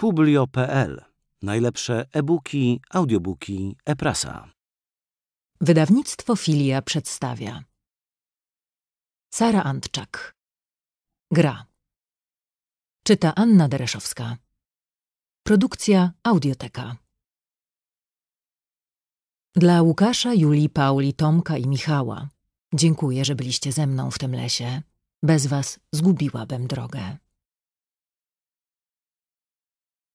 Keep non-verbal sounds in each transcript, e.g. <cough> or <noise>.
Publio.pl Najlepsze e-booki, audiobooki, e-prasa. Wydawnictwo Filia przedstawia. Sara Antczak. Gra. Czyta Anna Dereszowska. Produkcja Audioteka. Dla Łukasza, Julii, Pauli, Tomka i Michała. Dziękuję, że byliście ze mną w tym lesie. Bez was zgubiłabym drogę.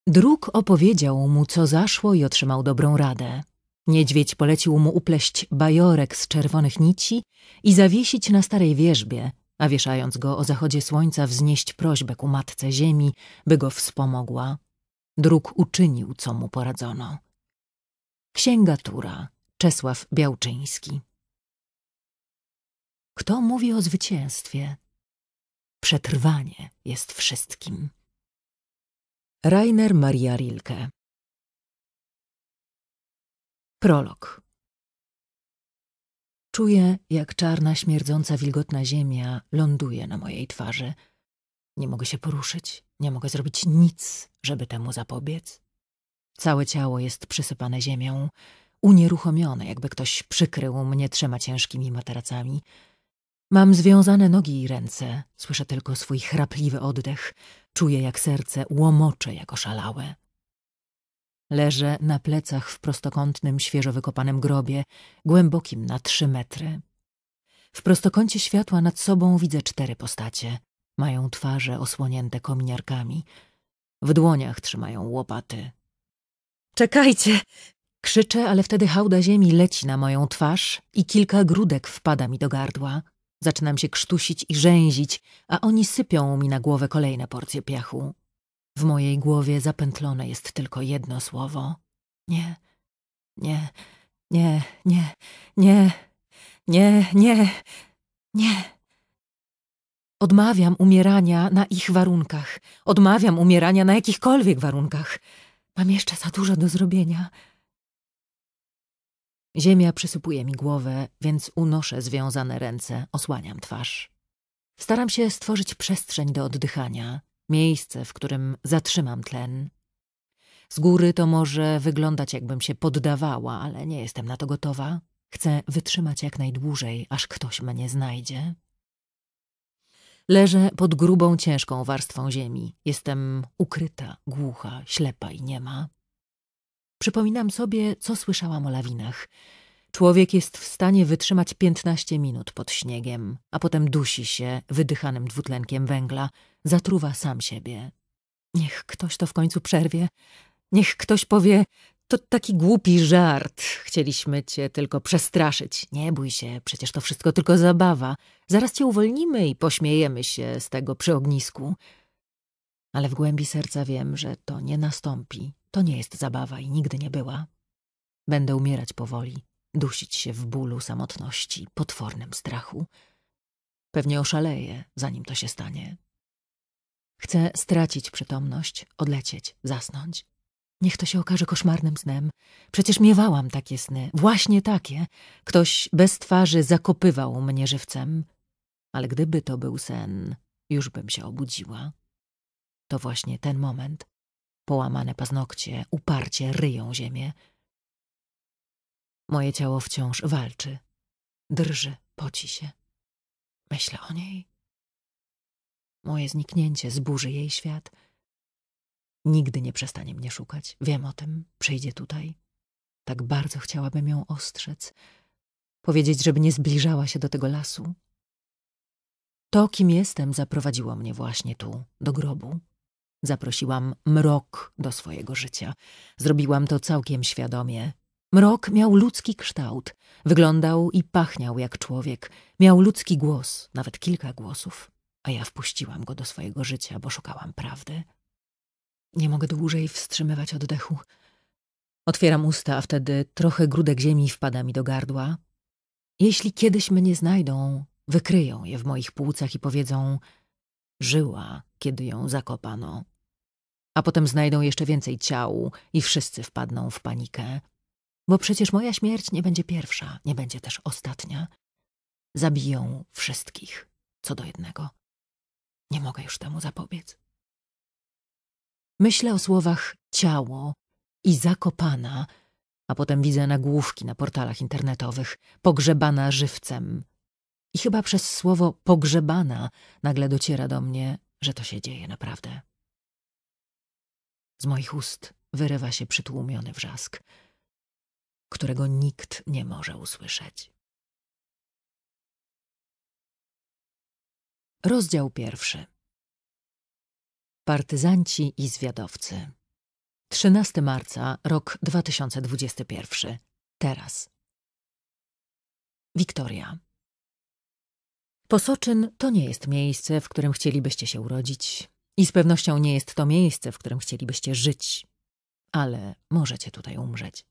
Druk opowiedział mu, co zaszło i otrzymał dobrą radę. Niedźwiedź polecił mu upleść bajorek z czerwonych nici i zawiesić na starej wierzbie, a wieszając go o zachodzie słońca wznieść prośbę ku Matce Ziemi, by go wspomogła. Druk uczynił, co mu poradzono. Księga Tura, Czesław Białczyński Kto mówi o zwycięstwie? Przetrwanie jest wszystkim. Rainer Maria Rilke Prolog Czuję, jak czarna, śmierdząca, wilgotna ziemia ląduje na mojej twarzy. Nie mogę się poruszyć, nie mogę zrobić nic, żeby temu zapobiec. Całe ciało jest przysypane ziemią, unieruchomione, jakby ktoś przykrył mnie trzema ciężkimi materacami. Mam związane nogi i ręce, słyszę tylko swój chrapliwy oddech, czuję jak serce łomocze jak oszalałe. Leżę na plecach w prostokątnym, świeżo wykopanym grobie, głębokim na trzy metry. W prostokącie światła nad sobą widzę cztery postacie. Mają twarze osłonięte kominiarkami. W dłoniach trzymają łopaty. Czekajcie! Krzyczę, ale wtedy hałda ziemi leci na moją twarz i kilka grudek wpada mi do gardła. Zaczynam się krztusić i rzęzić, a oni sypią mi na głowę kolejne porcje piachu. W mojej głowie zapętlone jest tylko jedno słowo. Nie, nie, nie, nie, nie, nie, nie, nie. Odmawiam umierania na ich warunkach. Odmawiam umierania na jakichkolwiek warunkach. Mam jeszcze za dużo do zrobienia. Ziemia przysypuje mi głowę, więc unoszę związane ręce, osłaniam twarz. Staram się stworzyć przestrzeń do oddychania, miejsce, w którym zatrzymam tlen. Z góry to może wyglądać, jakbym się poddawała, ale nie jestem na to gotowa. Chcę wytrzymać jak najdłużej, aż ktoś mnie znajdzie. Leżę pod grubą, ciężką warstwą ziemi. Jestem ukryta, głucha, ślepa i niema. Przypominam sobie, co słyszałam o lawinach. Człowiek jest w stanie wytrzymać piętnaście minut pod śniegiem, a potem dusi się wydychanym dwutlenkiem węgla, zatruwa sam siebie. Niech ktoś to w końcu przerwie. Niech ktoś powie, to taki głupi żart. Chcieliśmy cię tylko przestraszyć. Nie bój się, przecież to wszystko tylko zabawa. Zaraz cię uwolnimy i pośmiejemy się z tego przy ognisku. Ale w głębi serca wiem, że to nie nastąpi. To nie jest zabawa i nigdy nie była. Będę umierać powoli, dusić się w bólu samotności, potwornym strachu. Pewnie oszaleję, zanim to się stanie. Chcę stracić przytomność, odlecieć, zasnąć. Niech to się okaże koszmarnym snem. Przecież miewałam takie sny, właśnie takie. Ktoś bez twarzy zakopywał mnie żywcem. Ale gdyby to był sen, już bym się obudziła. To właśnie ten moment. Połamane paznokcie uparcie ryją ziemię. Moje ciało wciąż walczy. Drży, poci się. Myślę o niej. Moje zniknięcie zburzy jej świat. Nigdy nie przestanie mnie szukać. Wiem o tym. Przyjdzie tutaj. Tak bardzo chciałabym ją ostrzec. Powiedzieć, żeby nie zbliżała się do tego lasu. To, kim jestem, zaprowadziło mnie właśnie tu, do grobu. Zaprosiłam mrok do swojego życia. Zrobiłam to całkiem świadomie. Mrok miał ludzki kształt. Wyglądał i pachniał jak człowiek. Miał ludzki głos, nawet kilka głosów. A ja wpuściłam go do swojego życia, bo szukałam prawdy. Nie mogę dłużej wstrzymywać oddechu. Otwieram usta, a wtedy trochę grudek ziemi wpada mi do gardła. Jeśli kiedyś mnie znajdą, wykryją je w moich płucach i powiedzą żyła, kiedy ją zakopano a potem znajdą jeszcze więcej ciał i wszyscy wpadną w panikę. Bo przecież moja śmierć nie będzie pierwsza, nie będzie też ostatnia. Zabiją wszystkich, co do jednego. Nie mogę już temu zapobiec. Myślę o słowach ciało i zakopana, a potem widzę nagłówki na portalach internetowych, pogrzebana żywcem. I chyba przez słowo pogrzebana nagle dociera do mnie, że to się dzieje naprawdę. Z moich ust wyrywa się przytłumiony wrzask, którego nikt nie może usłyszeć. Rozdział pierwszy. Partyzanci i zwiadowcy. 13 marca, rok 2021. Teraz. Wiktoria. Posoczyn to nie jest miejsce, w którym chcielibyście się urodzić. I z pewnością nie jest to miejsce, w którym chcielibyście żyć. Ale możecie tutaj umrzeć.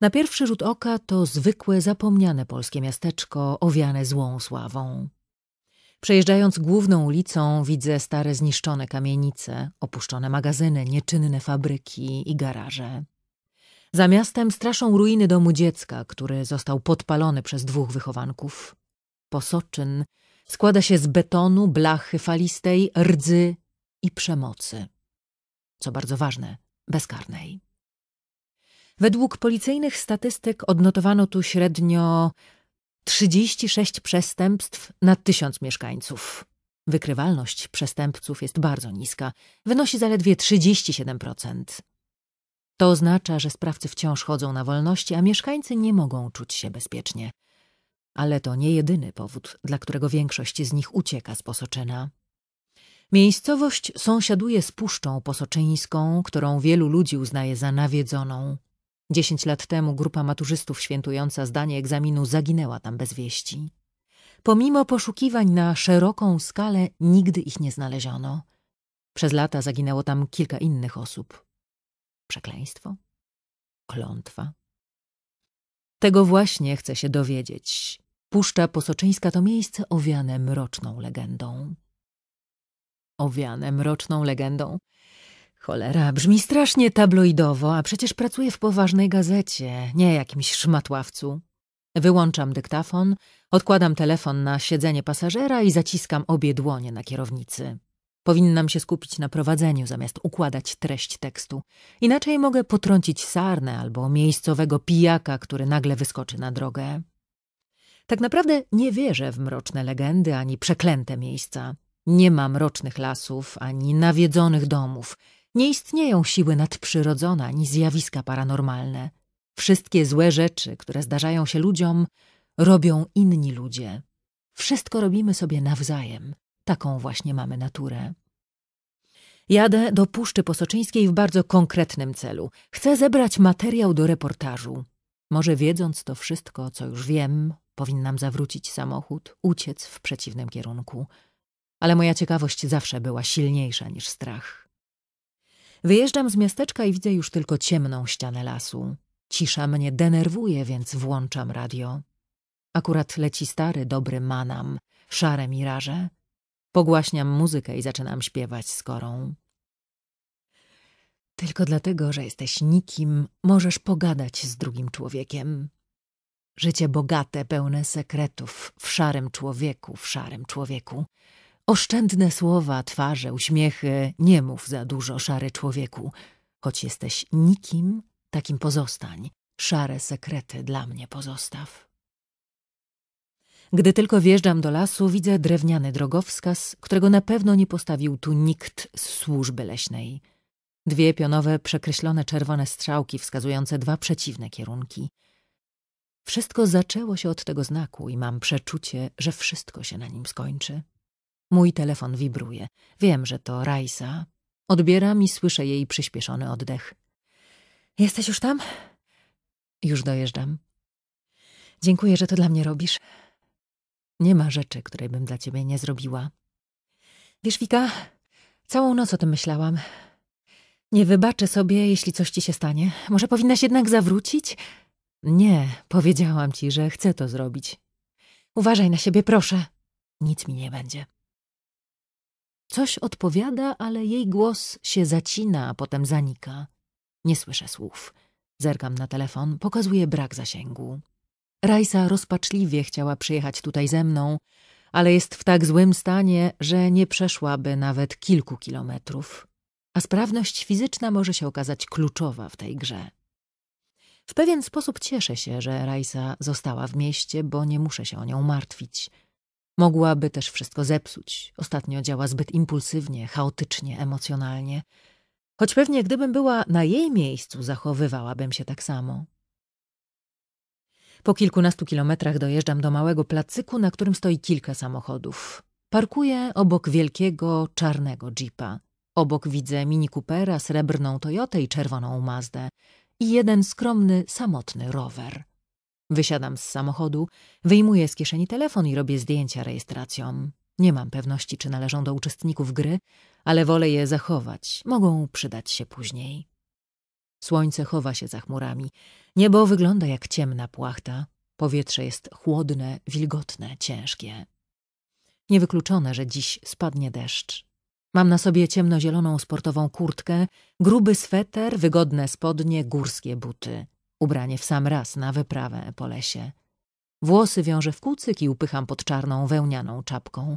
Na pierwszy rzut oka to zwykłe, zapomniane polskie miasteczko owiane złą sławą. Przejeżdżając główną ulicą widzę stare zniszczone kamienice, opuszczone magazyny, nieczynne fabryki i garaże. Za miastem straszą ruiny domu dziecka, który został podpalony przez dwóch wychowanków. Posoczyn składa się z betonu, blachy falistej, rdzy i przemocy. Co bardzo ważne, bezkarnej. Według policyjnych statystyk odnotowano tu średnio 36 przestępstw na tysiąc mieszkańców. Wykrywalność przestępców jest bardzo niska, wynosi zaledwie 37%. To oznacza, że sprawcy wciąż chodzą na wolności, a mieszkańcy nie mogą czuć się bezpiecznie. Ale to nie jedyny powód, dla którego większość z nich ucieka z Posoczyna. Miejscowość sąsiaduje z Puszczą Posoczyńską, którą wielu ludzi uznaje za nawiedzoną. Dziesięć lat temu grupa maturzystów świętująca zdanie egzaminu zaginęła tam bez wieści. Pomimo poszukiwań na szeroką skalę nigdy ich nie znaleziono. Przez lata zaginęło tam kilka innych osób. Przekleństwo? Klątwa? Tego właśnie chcę się dowiedzieć. Puszcza Posoczyńska to miejsce owiane mroczną legendą. Owiane mroczną legendą? Cholera, brzmi strasznie tabloidowo, a przecież pracuję w poważnej gazecie, nie jakimś szmatławcu. Wyłączam dyktafon, odkładam telefon na siedzenie pasażera i zaciskam obie dłonie na kierownicy. Powinnam się skupić na prowadzeniu, zamiast układać treść tekstu. Inaczej mogę potrącić sarnę albo miejscowego pijaka, który nagle wyskoczy na drogę. Tak naprawdę nie wierzę w mroczne legendy ani przeklęte miejsca. Nie ma mrocznych lasów ani nawiedzonych domów. Nie istnieją siły nadprzyrodzone ani zjawiska paranormalne. Wszystkie złe rzeczy, które zdarzają się ludziom, robią inni ludzie. Wszystko robimy sobie nawzajem. Taką właśnie mamy naturę. Jadę do Puszczy Posoczyńskiej w bardzo konkretnym celu. Chcę zebrać materiał do reportażu. Może wiedząc to wszystko, co już wiem, powinnam zawrócić samochód, uciec w przeciwnym kierunku. Ale moja ciekawość zawsze była silniejsza niż strach. Wyjeżdżam z miasteczka i widzę już tylko ciemną ścianę lasu. Cisza mnie denerwuje, więc włączam radio. Akurat leci stary, dobry manam, szare miraże. Pogłaśniam muzykę i zaczynam śpiewać skorą. Tylko dlatego, że jesteś nikim, możesz pogadać z drugim człowiekiem. Życie bogate, pełne sekretów, w szarym człowieku, w szarym człowieku. Oszczędne słowa, twarze, uśmiechy, nie mów za dużo, szary człowieku. Choć jesteś nikim, takim pozostań. Szare sekrety dla mnie pozostaw. Gdy tylko wjeżdżam do lasu, widzę drewniany drogowskaz, którego na pewno nie postawił tu nikt z służby leśnej. Dwie pionowe, przekreślone czerwone strzałki wskazujące dwa przeciwne kierunki. Wszystko zaczęło się od tego znaku i mam przeczucie, że wszystko się na nim skończy. Mój telefon wibruje. Wiem, że to Rajsa. Odbieram i słyszę jej przyspieszony oddech. Jesteś już tam? Już dojeżdżam. Dziękuję, że to dla mnie robisz. Nie ma rzeczy, której bym dla ciebie nie zrobiła. Wiesz, Wika, całą noc o tym myślałam. Nie wybaczę sobie, jeśli coś ci się stanie. Może powinnaś jednak zawrócić? Nie, powiedziałam ci, że chcę to zrobić. Uważaj na siebie, proszę. Nic mi nie będzie. Coś odpowiada, ale jej głos się zacina, a potem zanika. Nie słyszę słów. Zerkam na telefon, pokazuje brak zasięgu. Rajsa rozpaczliwie chciała przyjechać tutaj ze mną, ale jest w tak złym stanie, że nie przeszłaby nawet kilku kilometrów. a sprawność fizyczna może się okazać kluczowa w tej grze. W pewien sposób cieszę się, że Rajsa została w mieście, bo nie muszę się o nią martwić. Mogłaby też wszystko zepsuć. Ostatnio działa zbyt impulsywnie, chaotycznie, emocjonalnie. Choć pewnie gdybym była na jej miejscu, zachowywałabym się tak samo. Po kilkunastu kilometrach dojeżdżam do małego placyku, na którym stoi kilka samochodów. Parkuję obok wielkiego, czarnego jeepa. Obok widzę Mini Coopera, srebrną Toyotę i czerwoną Mazdę i jeden skromny, samotny rower. Wysiadam z samochodu, wyjmuję z kieszeni telefon i robię zdjęcia rejestracją. Nie mam pewności, czy należą do uczestników gry, ale wolę je zachować. Mogą przydać się później. Słońce chowa się za chmurami. Niebo wygląda jak ciemna płachta. Powietrze jest chłodne, wilgotne, ciężkie. Niewykluczone, że dziś spadnie deszcz. Mam na sobie ciemnozieloną sportową kurtkę, gruby sweter, wygodne spodnie, górskie buty. Ubranie w sam raz na wyprawę po lesie. Włosy wiążę w kucyk i upycham pod czarną wełnianą czapką.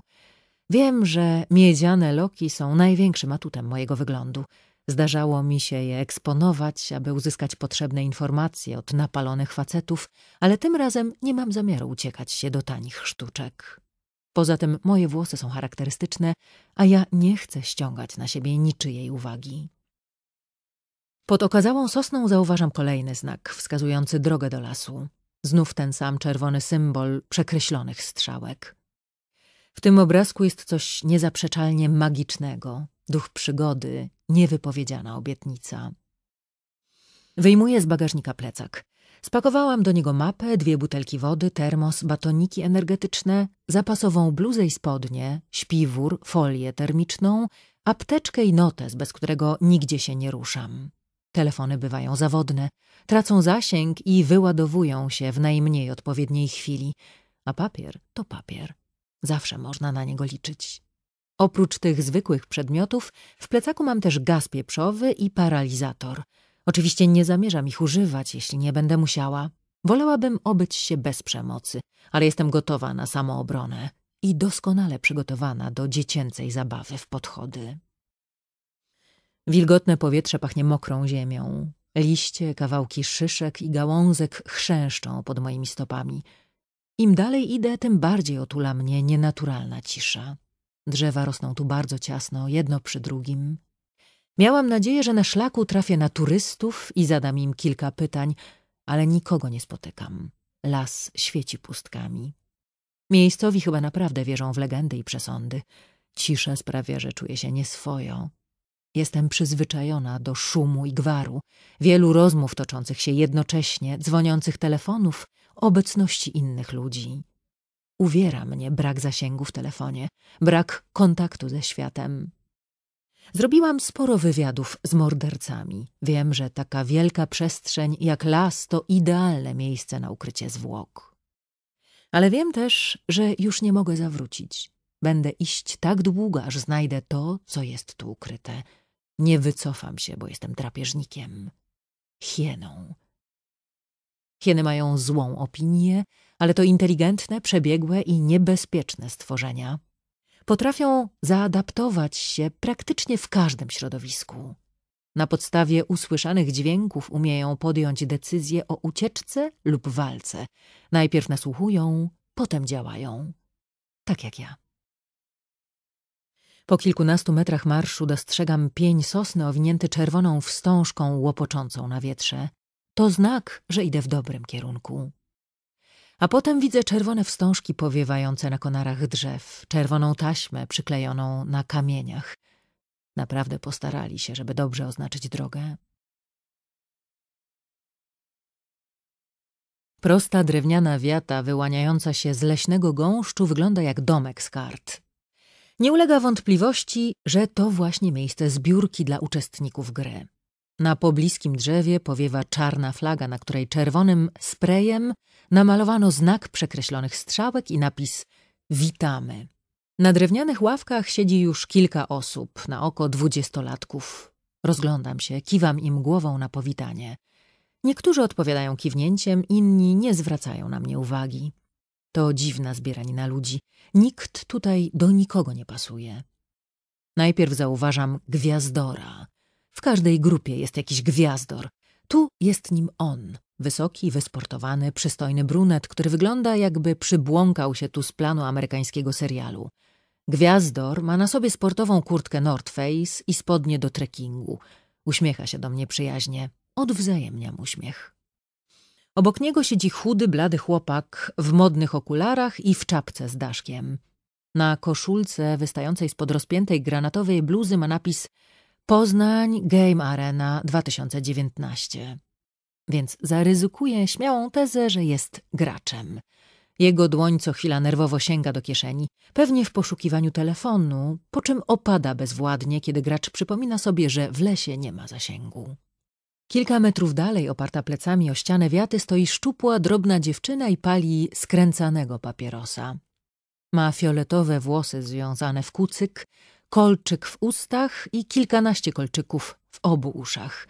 Wiem, że miedziane loki są największym atutem mojego wyglądu. Zdarzało mi się je eksponować, aby uzyskać potrzebne informacje od napalonych facetów, ale tym razem nie mam zamiaru uciekać się do tanich sztuczek. Poza tym moje włosy są charakterystyczne, a ja nie chcę ściągać na siebie niczyjej uwagi. Pod okazałą sosną zauważam kolejny znak wskazujący drogę do lasu. Znów ten sam czerwony symbol przekreślonych strzałek. W tym obrazku jest coś niezaprzeczalnie magicznego, duch przygody, niewypowiedziana obietnica. Wyjmuję z bagażnika plecak. Spakowałam do niego mapę, dwie butelki wody, termos, batoniki energetyczne, zapasową bluzę i spodnie, śpiwór, folię termiczną, apteczkę i notes, bez którego nigdzie się nie ruszam. Telefony bywają zawodne, tracą zasięg i wyładowują się w najmniej odpowiedniej chwili, a papier to papier. Zawsze można na niego liczyć. Oprócz tych zwykłych przedmiotów w plecaku mam też gaz pieprzowy i paralizator. Oczywiście nie zamierzam ich używać, jeśli nie będę musiała. Wolałabym obyć się bez przemocy, ale jestem gotowa na samoobronę i doskonale przygotowana do dziecięcej zabawy w podchody. Wilgotne powietrze pachnie mokrą ziemią. Liście, kawałki szyszek i gałązek chrzęszczą pod moimi stopami. Im dalej idę, tym bardziej otula mnie nienaturalna cisza. Drzewa rosną tu bardzo ciasno, jedno przy drugim. Miałam nadzieję, że na szlaku trafię na turystów i zadam im kilka pytań, ale nikogo nie spotykam. Las świeci pustkami. Miejscowi chyba naprawdę wierzą w legendy i przesądy. Cisza sprawia, że czuję się nieswojo. Jestem przyzwyczajona do szumu i gwaru, wielu rozmów toczących się jednocześnie, dzwoniących telefonów, obecności innych ludzi. Uwiera mnie brak zasięgu w telefonie, brak kontaktu ze światem. Zrobiłam sporo wywiadów z mordercami. Wiem, że taka wielka przestrzeń jak las to idealne miejsce na ukrycie zwłok. Ale wiem też, że już nie mogę zawrócić. Będę iść tak długo, aż znajdę to, co jest tu ukryte. Nie wycofam się, bo jestem drapieżnikiem. Hieną. Hieny mają złą opinię, ale to inteligentne, przebiegłe i niebezpieczne stworzenia. Potrafią zaadaptować się praktycznie w każdym środowisku. Na podstawie usłyszanych dźwięków umieją podjąć decyzję o ucieczce lub walce. Najpierw nasłuchują, potem działają. Tak jak ja. Po kilkunastu metrach marszu dostrzegam pień sosny owinięty czerwoną wstążką łopoczącą na wietrze. To znak, że idę w dobrym kierunku. A potem widzę czerwone wstążki powiewające na konarach drzew, czerwoną taśmę przyklejoną na kamieniach. Naprawdę postarali się, żeby dobrze oznaczyć drogę. Prosta drewniana wiata wyłaniająca się z leśnego gąszczu wygląda jak domek z kart. Nie ulega wątpliwości, że to właśnie miejsce zbiórki dla uczestników gry. Na pobliskim drzewie powiewa czarna flaga, na której czerwonym sprayem namalowano znak przekreślonych strzałek i napis Witamy. Na drewnianych ławkach siedzi już kilka osób, na oko dwudziestolatków. Rozglądam się, kiwam im głową na powitanie. Niektórzy odpowiadają kiwnięciem, inni nie zwracają na mnie uwagi. To dziwna zbieranina ludzi. Nikt tutaj do nikogo nie pasuje. Najpierw zauważam gwiazdora. W każdej grupie jest jakiś gwiazdor. Tu jest nim on, wysoki, wysportowany, przystojny brunet, który wygląda jakby przybłąkał się tu z planu amerykańskiego serialu. Gwiazdor ma na sobie sportową kurtkę North Face i spodnie do trekkingu. Uśmiecha się do mnie przyjaźnie. Odwzajemniam uśmiech. Obok niego siedzi chudy, blady chłopak w modnych okularach i w czapce z daszkiem. Na koszulce wystającej spod rozpiętej granatowej bluzy ma napis Poznań Game Arena 2019. Więc zaryzykuję śmiałą tezę, że jest graczem. Jego dłoń co chwila nerwowo sięga do kieszeni, pewnie w poszukiwaniu telefonu, po czym opada bezwładnie, kiedy gracz przypomina sobie, że w lesie nie ma zasięgu. Kilka metrów dalej, oparta plecami o ścianę wiaty, stoi szczupła, drobna dziewczyna i pali skręcanego papierosa. Ma fioletowe włosy związane w kucyk, kolczyk w ustach i kilkanaście kolczyków w obu uszach.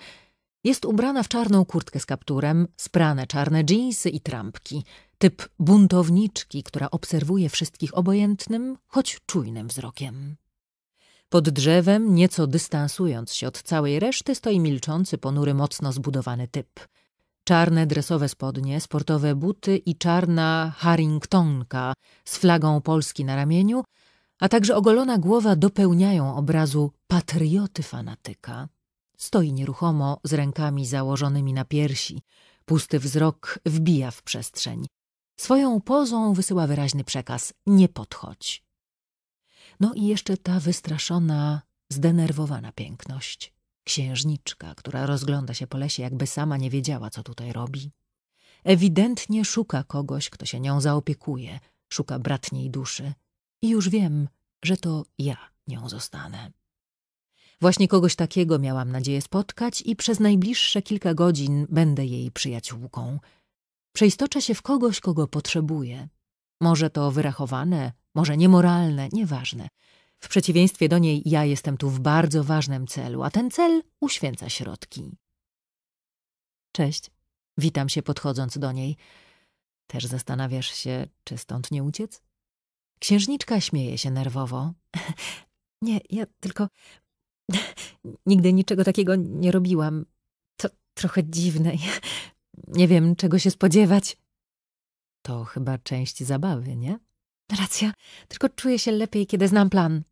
Jest ubrana w czarną kurtkę z kapturem, sprane czarne dżinsy i trampki. Typ buntowniczki, która obserwuje wszystkich obojętnym, choć czujnym wzrokiem. Pod drzewem, nieco dystansując się od całej reszty, stoi milczący, ponury, mocno zbudowany typ. Czarne dresowe spodnie, sportowe buty i czarna Harringtonka z flagą Polski na ramieniu, a także ogolona głowa dopełniają obrazu patrioty fanatyka. Stoi nieruchomo z rękami założonymi na piersi. Pusty wzrok wbija w przestrzeń. Swoją pozą wysyła wyraźny przekaz – nie podchodź. No i jeszcze ta wystraszona, zdenerwowana piękność. Księżniczka, która rozgląda się po lesie, jakby sama nie wiedziała, co tutaj robi. Ewidentnie szuka kogoś, kto się nią zaopiekuje, szuka bratniej duszy. I już wiem, że to ja nią zostanę. Właśnie kogoś takiego miałam nadzieję spotkać i przez najbliższe kilka godzin będę jej przyjaciółką. Przeistoczę się w kogoś, kogo potrzebuję. Może to wyrachowane, może niemoralne, nieważne. W przeciwieństwie do niej ja jestem tu w bardzo ważnym celu, a ten cel uświęca środki. Cześć. Witam się podchodząc do niej. Też zastanawiasz się, czy stąd nie uciec? Księżniczka śmieje się nerwowo. <laughs> Nie, ja tylko <laughs> nigdy niczego takiego nie robiłam. To trochę dziwne. Nie wiem, czego się spodziewać. To chyba część zabawy, nie? Racja, tylko czuję się lepiej, kiedy znam plan.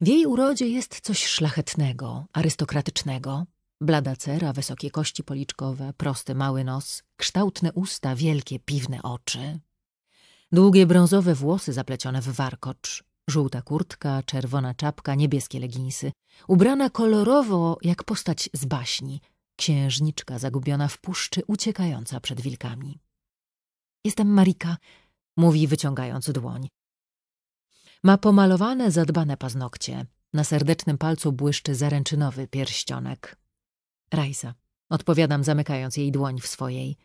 W jej urodzie jest coś szlachetnego, arystokratycznego. Blada cera, wysokie kości policzkowe, prosty mały nos, kształtne usta, wielkie piwne oczy. Długie brązowe włosy zaplecione w warkocz, żółta kurtka, czerwona czapka, niebieskie leginsy. Ubrana kolorowo jak postać z baśni, księżniczka zagubiona w puszczy, uciekająca przed wilkami. Jestem Marika, mówi wyciągając dłoń. Ma pomalowane, zadbane paznokcie. Na serdecznym palcu błyszczy zaręczynowy pierścionek. Rajsa, odpowiadam zamykając jej dłoń w swojej.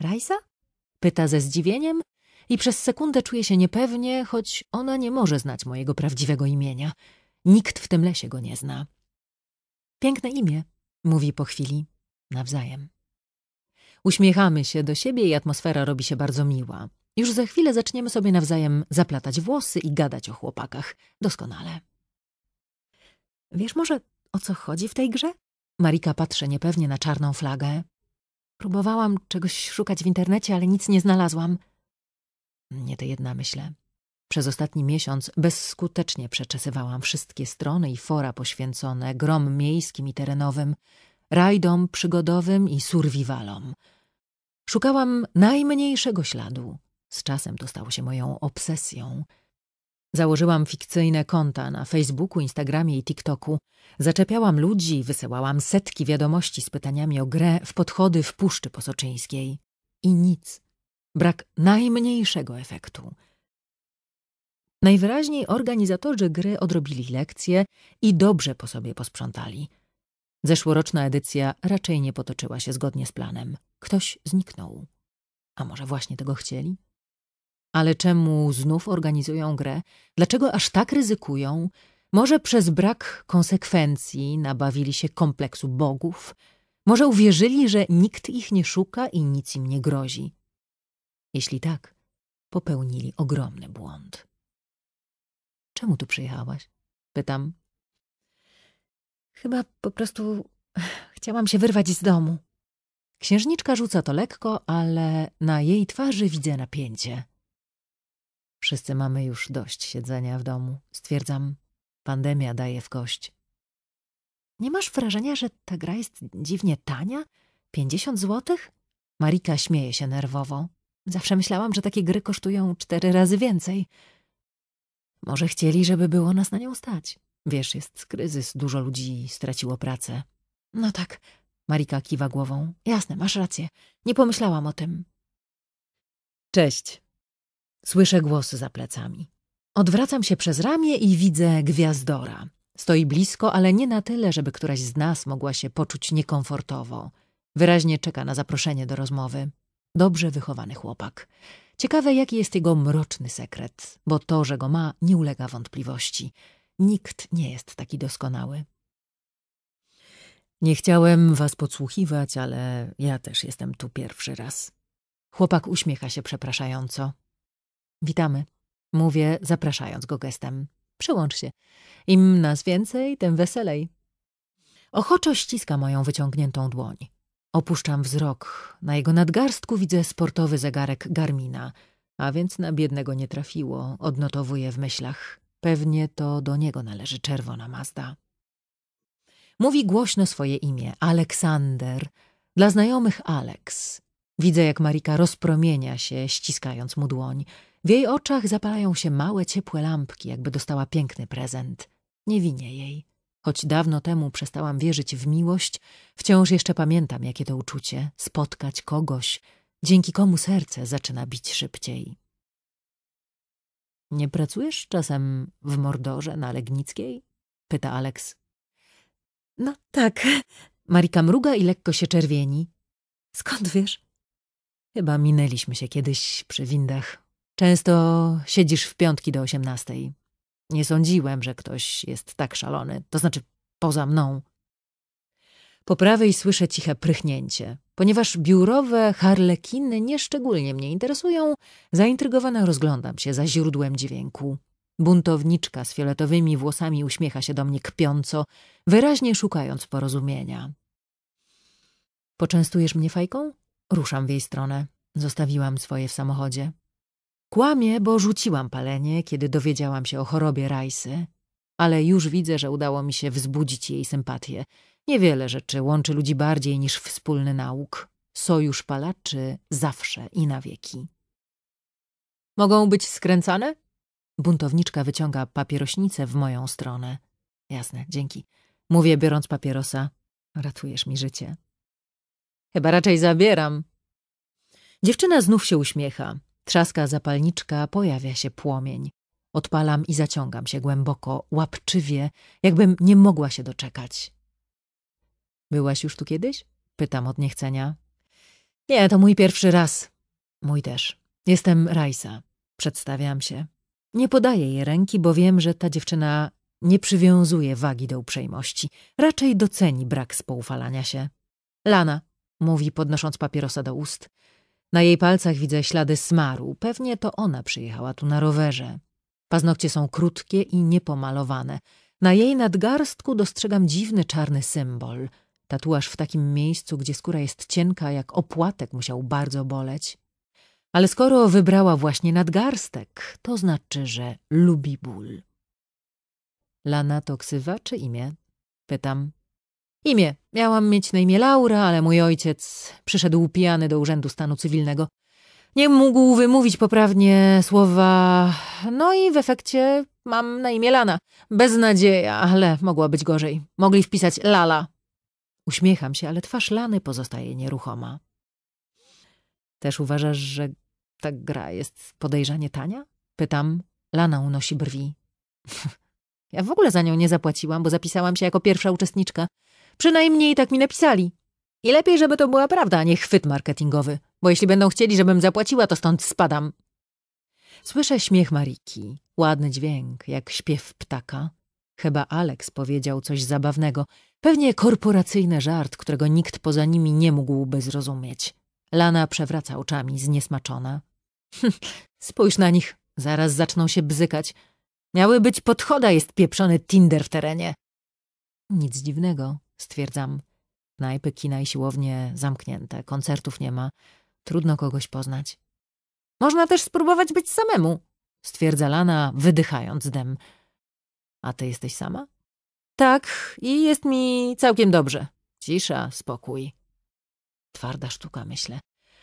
Rajsa? Pyta ze zdziwieniem i przez sekundę czuję się niepewnie, choć ona nie może znać mojego prawdziwego imienia. Nikt w tym lesie go nie zna. Piękne imię, mówi po chwili, nawzajem. Uśmiechamy się do siebie i atmosfera robi się bardzo miła. Już za chwilę zaczniemy sobie nawzajem zaplatać włosy i gadać o chłopakach. Doskonale. Wiesz może, o co chodzi w tej grze? Marika patrzy niepewnie na czarną flagę. Próbowałam czegoś szukać w internecie, ale nic nie znalazłam. Nie to jedna, myślę. Przez ostatni miesiąc bezskutecznie przeczesywałam wszystkie strony i fora poświęcone grom miejskim i terenowym, rajdom przygodowym i survivalom. Szukałam najmniejszego śladu. Z czasem to stało się moją obsesją. Założyłam fikcyjne konta na Facebooku, Instagramie i TikToku. Zaczepiałam ludzi, wysyłałam setki wiadomości z pytaniami o grę w podchody w Puszczy Posoczyńskiej. I nic. Brak najmniejszego efektu. Najwyraźniej organizatorzy gry odrobili lekcje i dobrze po sobie posprzątali. Zeszłoroczna edycja raczej nie potoczyła się zgodnie z planem. Ktoś zniknął. A może właśnie tego chcieli? Ale czemu znów organizują grę? Dlaczego aż tak ryzykują? Może przez brak konsekwencji nabawili się kompleksu bogów? Może uwierzyli, że nikt ich nie szuka i nic im nie grozi? Jeśli tak, popełnili ogromny błąd. Czemu tu przyjechałaś? Pytam. Chyba po prostu <sighs> chciałam się wyrwać z domu. Księżniczka rzuca to lekko, ale na jej twarzy widzę napięcie. Wszyscy mamy już dość siedzenia w domu. Stwierdzam, pandemia daje w kość. Nie masz wrażenia, że ta gra jest dziwnie tania? Pięćdziesiąt złotych? Marika śmieje się nerwowo. Zawsze myślałam, że takie gry kosztują cztery razy więcej. Może chcieli, żeby było nas na nią stać. Wiesz, jest kryzys, dużo ludzi straciło pracę. No tak, Marika kiwa głową. Jasne, masz rację. Nie pomyślałam o tym. Cześć. Słyszę głosy za plecami. Odwracam się przez ramię i widzę gwiazdora. Stoi blisko, ale nie na tyle, żeby któraś z nas mogła się poczuć niekomfortowo. Wyraźnie czeka na zaproszenie do rozmowy. Dobrze wychowany chłopak. Ciekawe, jaki jest jego mroczny sekret, bo to, że go ma, nie ulega wątpliwości. Nikt nie jest taki doskonały. Nie chciałem was podsłuchiwać, ale ja też jestem tu pierwszy raz. Chłopak uśmiecha się przepraszająco. Witamy. Mówię, zapraszając go gestem. Przyłącz się. Im nas więcej, tym weselej. Ochoczo ściska moją wyciągniętą dłoń. Opuszczam wzrok. Na jego nadgarstku widzę sportowy zegarek Garmina, a więc na biednego nie trafiło, odnotowuję w myślach. Pewnie to do niego należy czerwona Mazda. Mówi głośno swoje imię, Aleksander, dla znajomych Alex. Widzę, jak Marika rozpromienia się, ściskając mu dłoń. W jej oczach zapalają się małe, ciepłe lampki, jakby dostała piękny prezent. Nie winię jej. Choć dawno temu przestałam wierzyć w miłość, wciąż jeszcze pamiętam, jakie to uczucie spotkać kogoś, dzięki komu serce zaczyna bić szybciej. Nie pracujesz czasem w Mordorze na Legnickiej? pyta Alex. No tak. Marika mruga i lekko się czerwieni. Skąd wiesz? Chyba minęliśmy się kiedyś przy windach. Często siedzisz w piątki do osiemnastej. Nie sądziłem, że ktoś jest tak szalony, to znaczy poza mną. Po prawej słyszę ciche prychnięcie. Ponieważ biurowe harlekiny nieszczególnie mnie interesują, zaintrygowana rozglądam się za źródłem dźwięku. Buntowniczka z fioletowymi włosami uśmiecha się do mnie kpiąco, wyraźnie szukając porozumienia. Poczęstujesz mnie fajką? Ruszam w jej stronę. Zostawiłam swoje w samochodzie. Kłamie, bo rzuciłam palenie, kiedy dowiedziałam się o chorobie Rajsy. Ale już widzę, że udało mi się wzbudzić jej sympatię. Niewiele rzeczy łączy ludzi bardziej niż wspólny nauk. Sojusz palaczy zawsze i na wieki. Mogą być skręcane? Buntowniczka wyciąga papierośnicę w moją stronę. Jasne, dzięki. Mówię, biorąc papierosa. Ratujesz mi życie. Chyba raczej zabieram. Dziewczyna znów się uśmiecha. Trzaska zapalniczka, pojawia się płomień. Odpalam i zaciągam się głęboko, łapczywie, jakbym nie mogła się doczekać. Byłaś już tu kiedyś? Pytam od niechcenia. Nie, to mój pierwszy raz. Mój też. Jestem Rajsa. Przedstawiam się. Nie podaję jej ręki, bo wiem, że ta dziewczyna nie przywiązuje wagi do uprzejmości. Raczej doceni brak spoufalania się. Lana, mówi podnosząc papierosa do ust. Na jej palcach widzę ślady smaru. Pewnie to ona przyjechała tu na rowerze. Paznokcie są krótkie i niepomalowane. Na jej nadgarstku dostrzegam dziwny czarny symbol. Tatuaż w takim miejscu, gdzie skóra jest cienka, jak opłatek musiał bardzo boleć. Ale skoro wybrała właśnie nadgarstek, to znaczy, że lubi ból. Lana to ksywa czy imię? Pytam. Imię. Miałam mieć na imię Laura, ale mój ojciec przyszedł pijany do Urzędu Stanu Cywilnego. Nie mógł wymówić poprawnie słowa, no i w efekcie mam na imię Lana. Beznadzieja, ale mogła być gorzej. Mogli wpisać Lala. Uśmiecham się, ale twarz Lany pozostaje nieruchoma. Też uważasz, że ta gra jest podejrzanie tania? Pytam. Lana unosi brwi. <laughs> ja w ogóle za nią nie zapłaciłam, bo zapisałam się jako pierwsza uczestniczka. Przynajmniej tak mi napisali. I lepiej, żeby to była prawda, a nie chwyt marketingowy, bo jeśli będą chcieli, żebym zapłaciła, to stąd spadam. Słyszę śmiech Mariki, ładny dźwięk, jak śpiew ptaka. Chyba Alex powiedział coś zabawnego, pewnie korporacyjny żart, którego nikt poza nimi nie mógłby zrozumieć. Lana przewraca oczami, zniesmaczona. <laughs> Spójrz na nich, zaraz zaczną się bzykać. Miały być podchoda, jest pieprzony Tinder w terenie. Nic dziwnego, stwierdzam. Knajpy, kina i siłownie zamknięte, koncertów nie ma. Trudno kogoś poznać. Można też spróbować być samemu, stwierdza Lana, wydychając dym. A ty jesteś sama? Tak, i jest mi całkiem dobrze. Cisza, spokój. Twarda sztuka, myślę.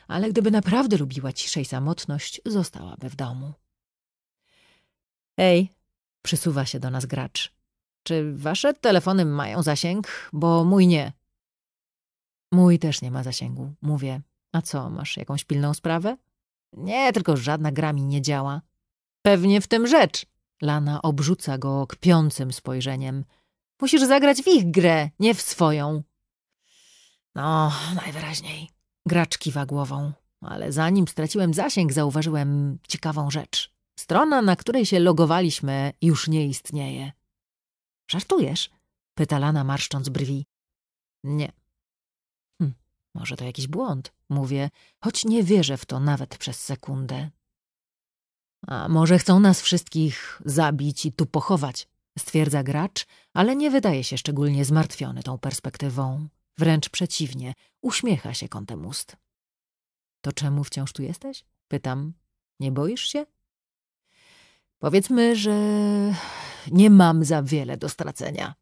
Ale gdyby naprawdę lubiła ciszę i samotność, zostałaby w domu. Ej, przysuwa się do nas gracz. Czy wasze telefony mają zasięg? Bo mój nie. Mój też nie ma zasięgu, mówię. A co, masz jakąś pilną sprawę? Nie, tylko żadna gra mi nie działa. Pewnie w tym rzecz. Lana obrzuca go kpiącym spojrzeniem. Musisz zagrać w ich grę, nie w swoją. No, najwyraźniej. Gracz kiwa głową. Ale zanim straciłem zasięg, zauważyłem ciekawą rzecz. Strona, na której się logowaliśmy, już nie istnieje. Żartujesz? Pyta Lana, marszcząc brwi. Nie. Hm, może to jakiś błąd, mówię, choć nie wierzę w to nawet przez sekundę. A może chcą nas wszystkich zabić i tu pochować, stwierdza gracz, ale nie wydaje się szczególnie zmartwiony tą perspektywą. Wręcz przeciwnie, uśmiecha się kątem ust. To czemu wciąż tu jesteś? Pytam. Nie boisz się? Powiedzmy, że nie mam za wiele do stracenia.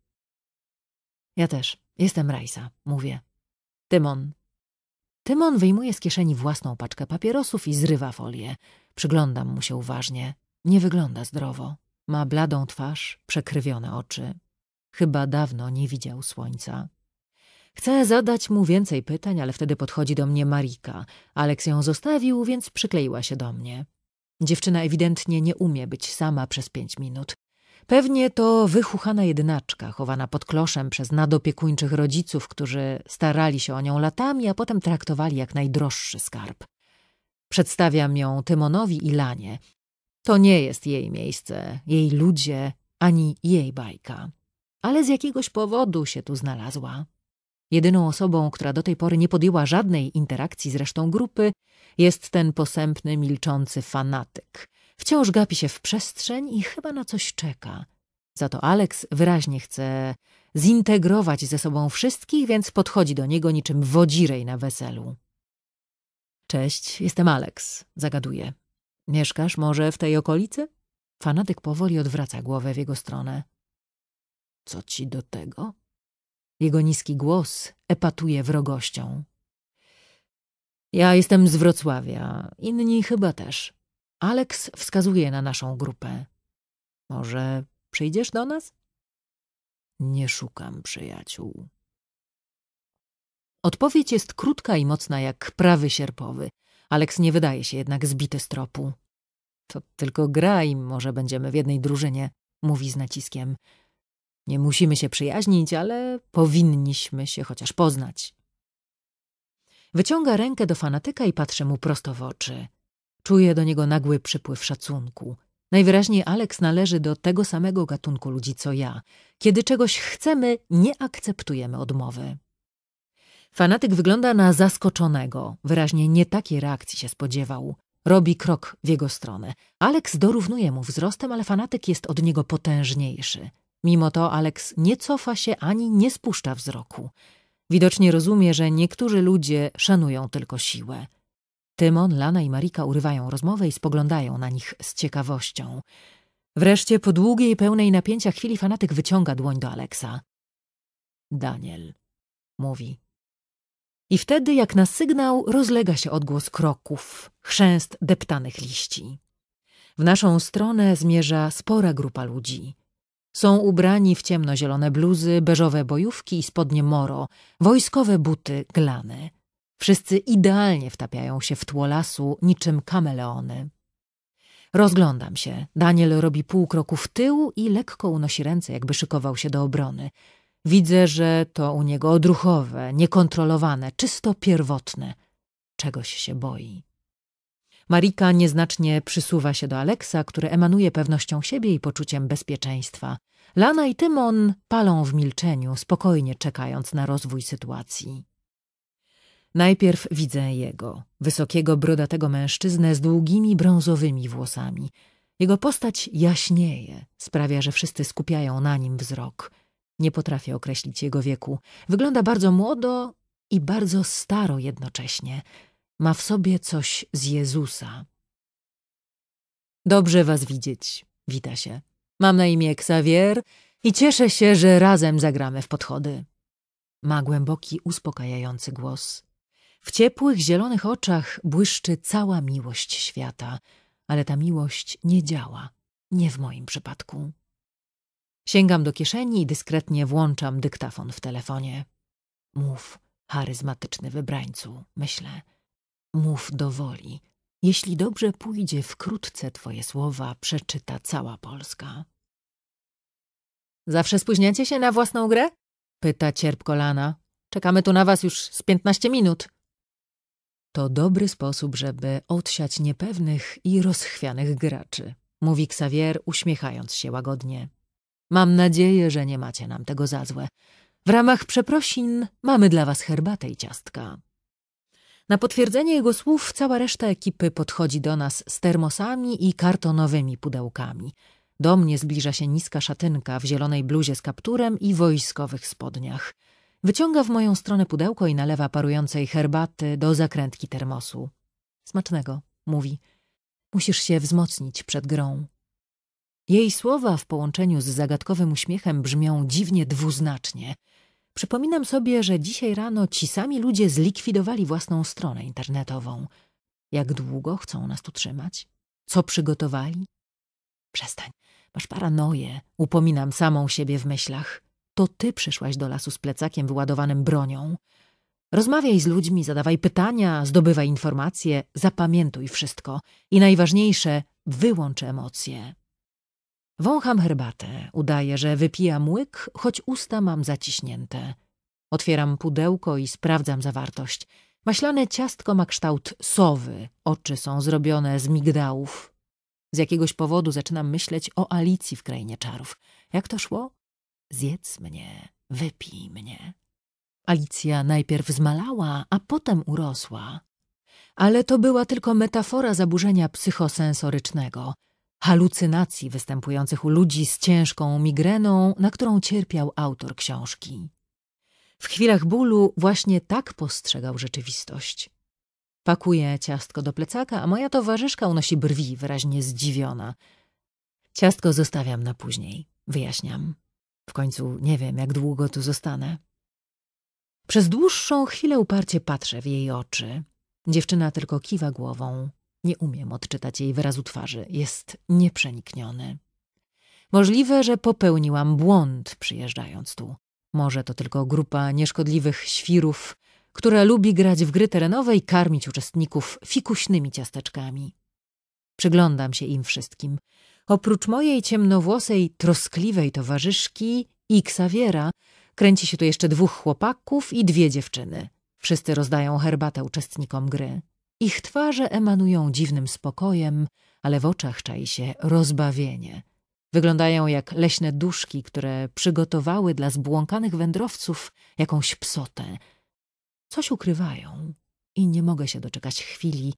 Ja też. Jestem Rajsa, mówię. Tymon. Tymon wyjmuje z kieszeni własną paczkę papierosów i zrywa folię. Przyglądam mu się uważnie. Nie wygląda zdrowo. Ma bladą twarz, przekrwione oczy. Chyba dawno nie widział słońca. Chcę zadać mu więcej pytań, ale wtedy podchodzi do mnie Marika. Aleks ją zostawił, więc przykleiła się do mnie. Dziewczyna ewidentnie nie umie być sama przez pięć minut. Pewnie to wychuchana jednaczka, chowana pod kloszem przez nadopiekuńczych rodziców, którzy starali się o nią latami, a potem traktowali jak najdroższy skarb. Przedstawiam ją Tymonowi i Lanie. To nie jest jej miejsce, jej ludzie, ani jej bajka. Ale z jakiegoś powodu się tu znalazła. Jedyną osobą, która do tej pory nie podjęła żadnej interakcji z resztą grupy, jest ten posępny, milczący fanatyk. Wciąż gapi się w przestrzeń i chyba na coś czeka. Za to Alex wyraźnie chce zintegrować ze sobą wszystkich, więc podchodzi do niego niczym wodzirej na weselu. Cześć, jestem Alex, zagaduje. Mieszkasz może w tej okolicy? Fanatyk powoli odwraca głowę w jego stronę. Co ci do tego? Jego niski głos epatuje wrogością. Ja jestem z Wrocławia, inni chyba też. Alex wskazuje na naszą grupę. Może przyjdziesz do nas? Nie szukam przyjaciół. Odpowiedź jest krótka i mocna jak prawy sierpowy. Alex nie wydaje się jednak zbity z tropu. To tylko gra i może będziemy w jednej drużynie, mówi z naciskiem. Nie musimy się przyjaźnić, ale powinniśmy się chociaż poznać. Wyciąga rękę do fanatyka i patrzy mu prosto w oczy. Czuje do niego nagły przypływ szacunku. Najwyraźniej Alex należy do tego samego gatunku ludzi co ja. Kiedy czegoś chcemy, nie akceptujemy odmowy. Fanatyk wygląda na zaskoczonego. Wyraźnie nie takiej reakcji się spodziewał. Robi krok w jego stronę. Alex dorównuje mu wzrostem, ale fanatyk jest od niego potężniejszy. Mimo to Alex nie cofa się ani nie spuszcza wzroku. Widocznie rozumie, że niektórzy ludzie szanują tylko siłę. Tymon, Lana i Marika urywają rozmowę i spoglądają na nich z ciekawością. Wreszcie po długiej, pełnej napięcia chwili fanatyk wyciąga dłoń do Aleksa. Daniel, mówi. I wtedy, jak na sygnał, rozlega się odgłos kroków, chrzęst deptanych liści. W naszą stronę zmierza spora grupa ludzi. Są ubrani w ciemnozielone bluzy, beżowe bojówki i spodnie moro, wojskowe buty glany. Wszyscy idealnie wtapiają się w tło lasu, niczym kameleony. Rozglądam się. Daniel robi pół kroku w tył i lekko unosi ręce, jakby szykował się do obrony. Widzę, że to u niego odruchowe, niekontrolowane, czysto pierwotne. Czegoś się boi. Marika nieznacznie przysuwa się do Aleksa, który emanuje pewnością siebie i poczuciem bezpieczeństwa. Lana i Tymon palą w milczeniu, spokojnie czekając na rozwój sytuacji. Najpierw widzę jego, wysokiego, brodatego mężczyznę z długimi, brązowymi włosami. Jego postać jaśnieje, sprawia, że wszyscy skupiają na nim wzrok. Nie potrafię określić jego wieku. Wygląda bardzo młodo i bardzo staro jednocześnie. Ma w sobie coś z Jezusa. Dobrze was widzieć, wita się. Mam na imię Xavier i cieszę się, że razem zagramy w podchody. Ma głęboki, uspokajający głos. W ciepłych, zielonych oczach błyszczy cała miłość świata, ale ta miłość nie działa, nie w moim przypadku. Sięgam do kieszeni i dyskretnie włączam dyktafon w telefonie. Mów, charyzmatyczny wybrańcu, myślę. Mów do woli. Jeśli dobrze pójdzie, wkrótce twoje słowa przeczyta cała Polska. Zawsze spóźniacie się na własną grę? Pyta cierpko Lana. Czekamy tu na was już z piętnaście minut. To dobry sposób, żeby odsiać niepewnych i rozchwianych graczy, mówi Xavier, uśmiechając się łagodnie. Mam nadzieję, że nie macie nam tego za złe. W ramach przeprosin mamy dla was herbatę i ciastka. Na potwierdzenie jego słów cała reszta ekipy podchodzi do nas z termosami i kartonowymi pudełkami. Do mnie zbliża się niska szatynka w zielonej bluzie z kapturem i wojskowych spodniach. Wyciąga w moją stronę pudełko i nalewa parującej herbaty do zakrętki termosu. Smacznego, mówi. Musisz się wzmocnić przed grą. Jej słowa w połączeniu z zagadkowym uśmiechem brzmią dziwnie dwuznacznie. Przypominam sobie, że dzisiaj rano ci sami ludzie zlikwidowali własną stronę internetową. Jak długo chcą nas tu trzymać? Co przygotowali? Przestań, masz paranoję, upominam samą siebie w myślach. To ty przyszłaś do lasu z plecakiem wyładowanym bronią. Rozmawiaj z ludźmi, zadawaj pytania, zdobywaj informacje, zapamiętuj wszystko i najważniejsze, wyłącz emocje. Wącham herbatę, udaję, że wypijam łyk, choć usta mam zaciśnięte. Otwieram pudełko i sprawdzam zawartość. Maślane ciastko ma kształt sowy, oczy są zrobione z migdałów. Z jakiegoś powodu zaczynam myśleć o Alicji w Krainie Czarów. Jak to szło? Zjedz mnie, wypij mnie. Alicja najpierw zmalała, a potem urosła. Ale to była tylko metafora zaburzenia psychosensorycznego, halucynacji występujących u ludzi z ciężką migreną, na którą cierpiał autor książki. W chwilach bólu właśnie tak postrzegał rzeczywistość. Pakuję ciastko do plecaka, a moja towarzyszka unosi brwi, wyraźnie zdziwiona. Ciastko zostawiam na później, wyjaśniam. W końcu nie wiem, jak długo tu zostanę. Przez dłuższą chwilę uparcie patrzę w jej oczy. Dziewczyna tylko kiwa głową. Nie umiem odczytać jej wyrazu twarzy. Jest nieprzenikniony. Możliwe, że popełniłam błąd przyjeżdżając tu. Może to tylko grupa nieszkodliwych świrów, która lubi grać w gry terenowe i karmić uczestników fikuśnymi ciasteczkami. Przyglądam się im wszystkim. Oprócz mojej ciemnowłosej, troskliwej towarzyszki i Xaviera kręci się tu jeszcze dwóch chłopaków i dwie dziewczyny. Wszyscy rozdają herbatę uczestnikom gry. Ich twarze emanują dziwnym spokojem, ale w oczach czai się rozbawienie. Wyglądają jak leśne duszki, które przygotowały dla zbłąkanych wędrowców jakąś psotę. Coś ukrywają i nie mogę się doczekać chwili,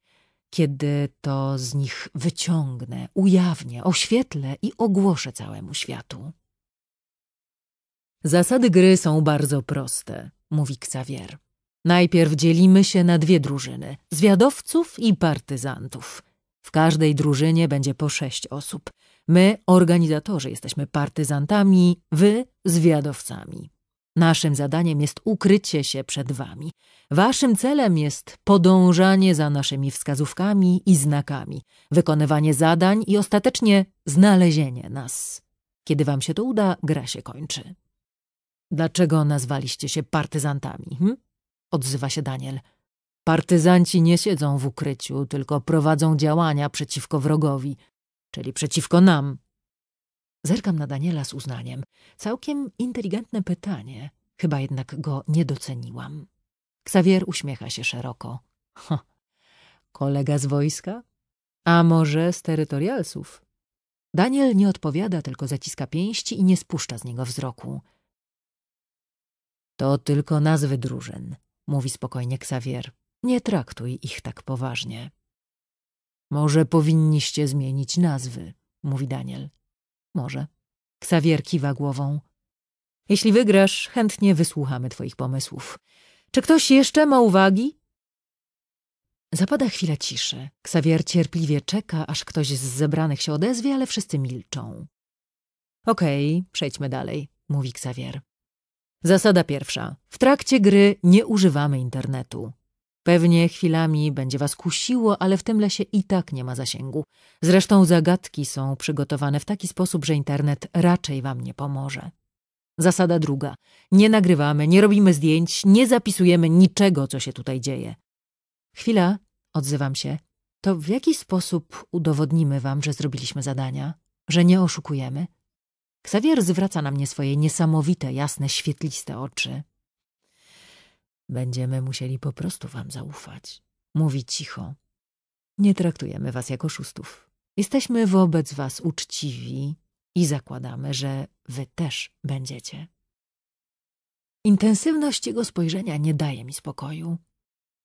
kiedy to z nich wyciągnę, ujawnię, oświetlę i ogłoszę całemu światu. Zasady gry są bardzo proste, mówi Xavier. Najpierw dzielimy się na dwie drużyny zwiadowców i partyzantów. W każdej drużynie będzie po sześć osób. My, organizatorzy, jesteśmy partyzantami, wy zwiadowcami. Naszym zadaniem jest ukrycie się przed wami. Waszym celem jest podążanie za naszymi wskazówkami i znakami, wykonywanie zadań i ostatecznie znalezienie nas. Kiedy wam się to uda, gra się kończy. Dlaczego nazwaliście się partyzantami? Hm? Odzywa się Daniel. Partyzanci nie siedzą w ukryciu, tylko prowadzą działania przeciwko wrogowi, czyli przeciwko nam. Zerkam na Daniela z uznaniem. Całkiem inteligentne pytanie. Chyba jednak go nie doceniłam. Xavier uśmiecha się szeroko. <laughs> Ha, kolega z wojska? A może z terytorialsów? Daniel nie odpowiada, tylko zaciska pięści i nie spuszcza z niego wzroku. To tylko nazwy drużyn, mówi spokojnie Xavier. Nie traktuj ich tak poważnie. Może powinniście zmienić nazwy, mówi Daniel. Może. Xavier kiwa głową. Jeśli wygrasz, chętnie wysłuchamy twoich pomysłów. Czy ktoś jeszcze ma uwagi? Zapada chwila ciszy. Xavier cierpliwie czeka, aż ktoś z zebranych się odezwie, ale wszyscy milczą. Okej, okay, przejdźmy dalej, mówi Xavier. Zasada pierwsza. W trakcie gry nie używamy internetu. Pewnie chwilami będzie was kusiło, ale w tym lesie i tak nie ma zasięgu. Zresztą zagadki są przygotowane w taki sposób, że internet raczej wam nie pomoże. Zasada druga. Nie nagrywamy, nie robimy zdjęć, nie zapisujemy niczego, co się tutaj dzieje. Chwila, odzywam się. To w jaki sposób udowodnimy wam, że zrobiliśmy zadania? Że nie oszukujemy? Xavier zwraca na mnie swoje niesamowite, jasne, świetliste oczy. Będziemy musieli po prostu wam zaufać. Mówi cicho. Nie traktujemy was jako oszustów. Jesteśmy wobec was uczciwi i zakładamy, że wy też będziecie. Intensywność jego spojrzenia nie daje mi spokoju.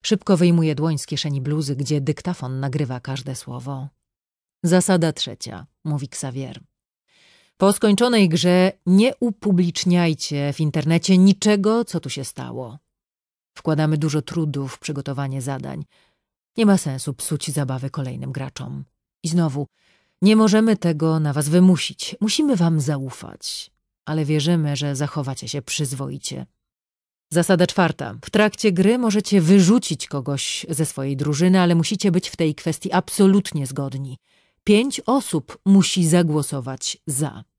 Szybko wyjmuje dłoń z kieszeni bluzy, gdzie dyktafon nagrywa każde słowo. Zasada trzecia, mówi Xavier. Po skończonej grze nie upubliczniajcie w internecie niczego, co tu się stało. Wkładamy dużo trudu w przygotowanie zadań. Nie ma sensu psuć zabawy kolejnym graczom. I znowu, nie możemy tego na was wymusić. Musimy wam zaufać, ale wierzymy, że zachowacie się przyzwoicie. Zasada czwarta. W trakcie gry możecie wyrzucić kogoś ze swojej drużyny, ale musicie być w tej kwestii absolutnie zgodni. Pięć osób musi zagłosować za.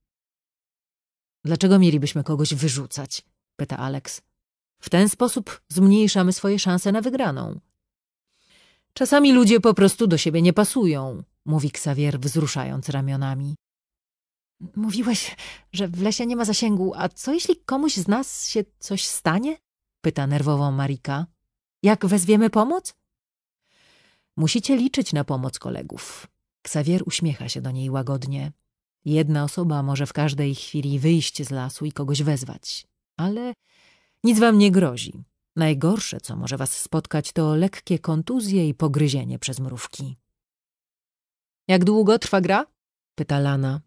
Dlaczego mielibyśmy kogoś wyrzucać? pyta Alex. W ten sposób zmniejszamy swoje szanse na wygraną. Czasami ludzie po prostu do siebie nie pasują, mówi Xavier wzruszając ramionami. Mówiłeś, że w lesie nie ma zasięgu, a co jeśli komuś z nas się coś stanie? Pyta nerwowo Marika. Jak wezwiemy pomoc? Musicie liczyć na pomoc kolegów. Xavier uśmiecha się do niej łagodnie. Jedna osoba może w każdej chwili wyjść z lasu i kogoś wezwać, ale nic wam nie grozi. Najgorsze, co może was spotkać, to lekkie kontuzje i pogryzienie przez mrówki. Jak długo trwa gra? pyta Lana.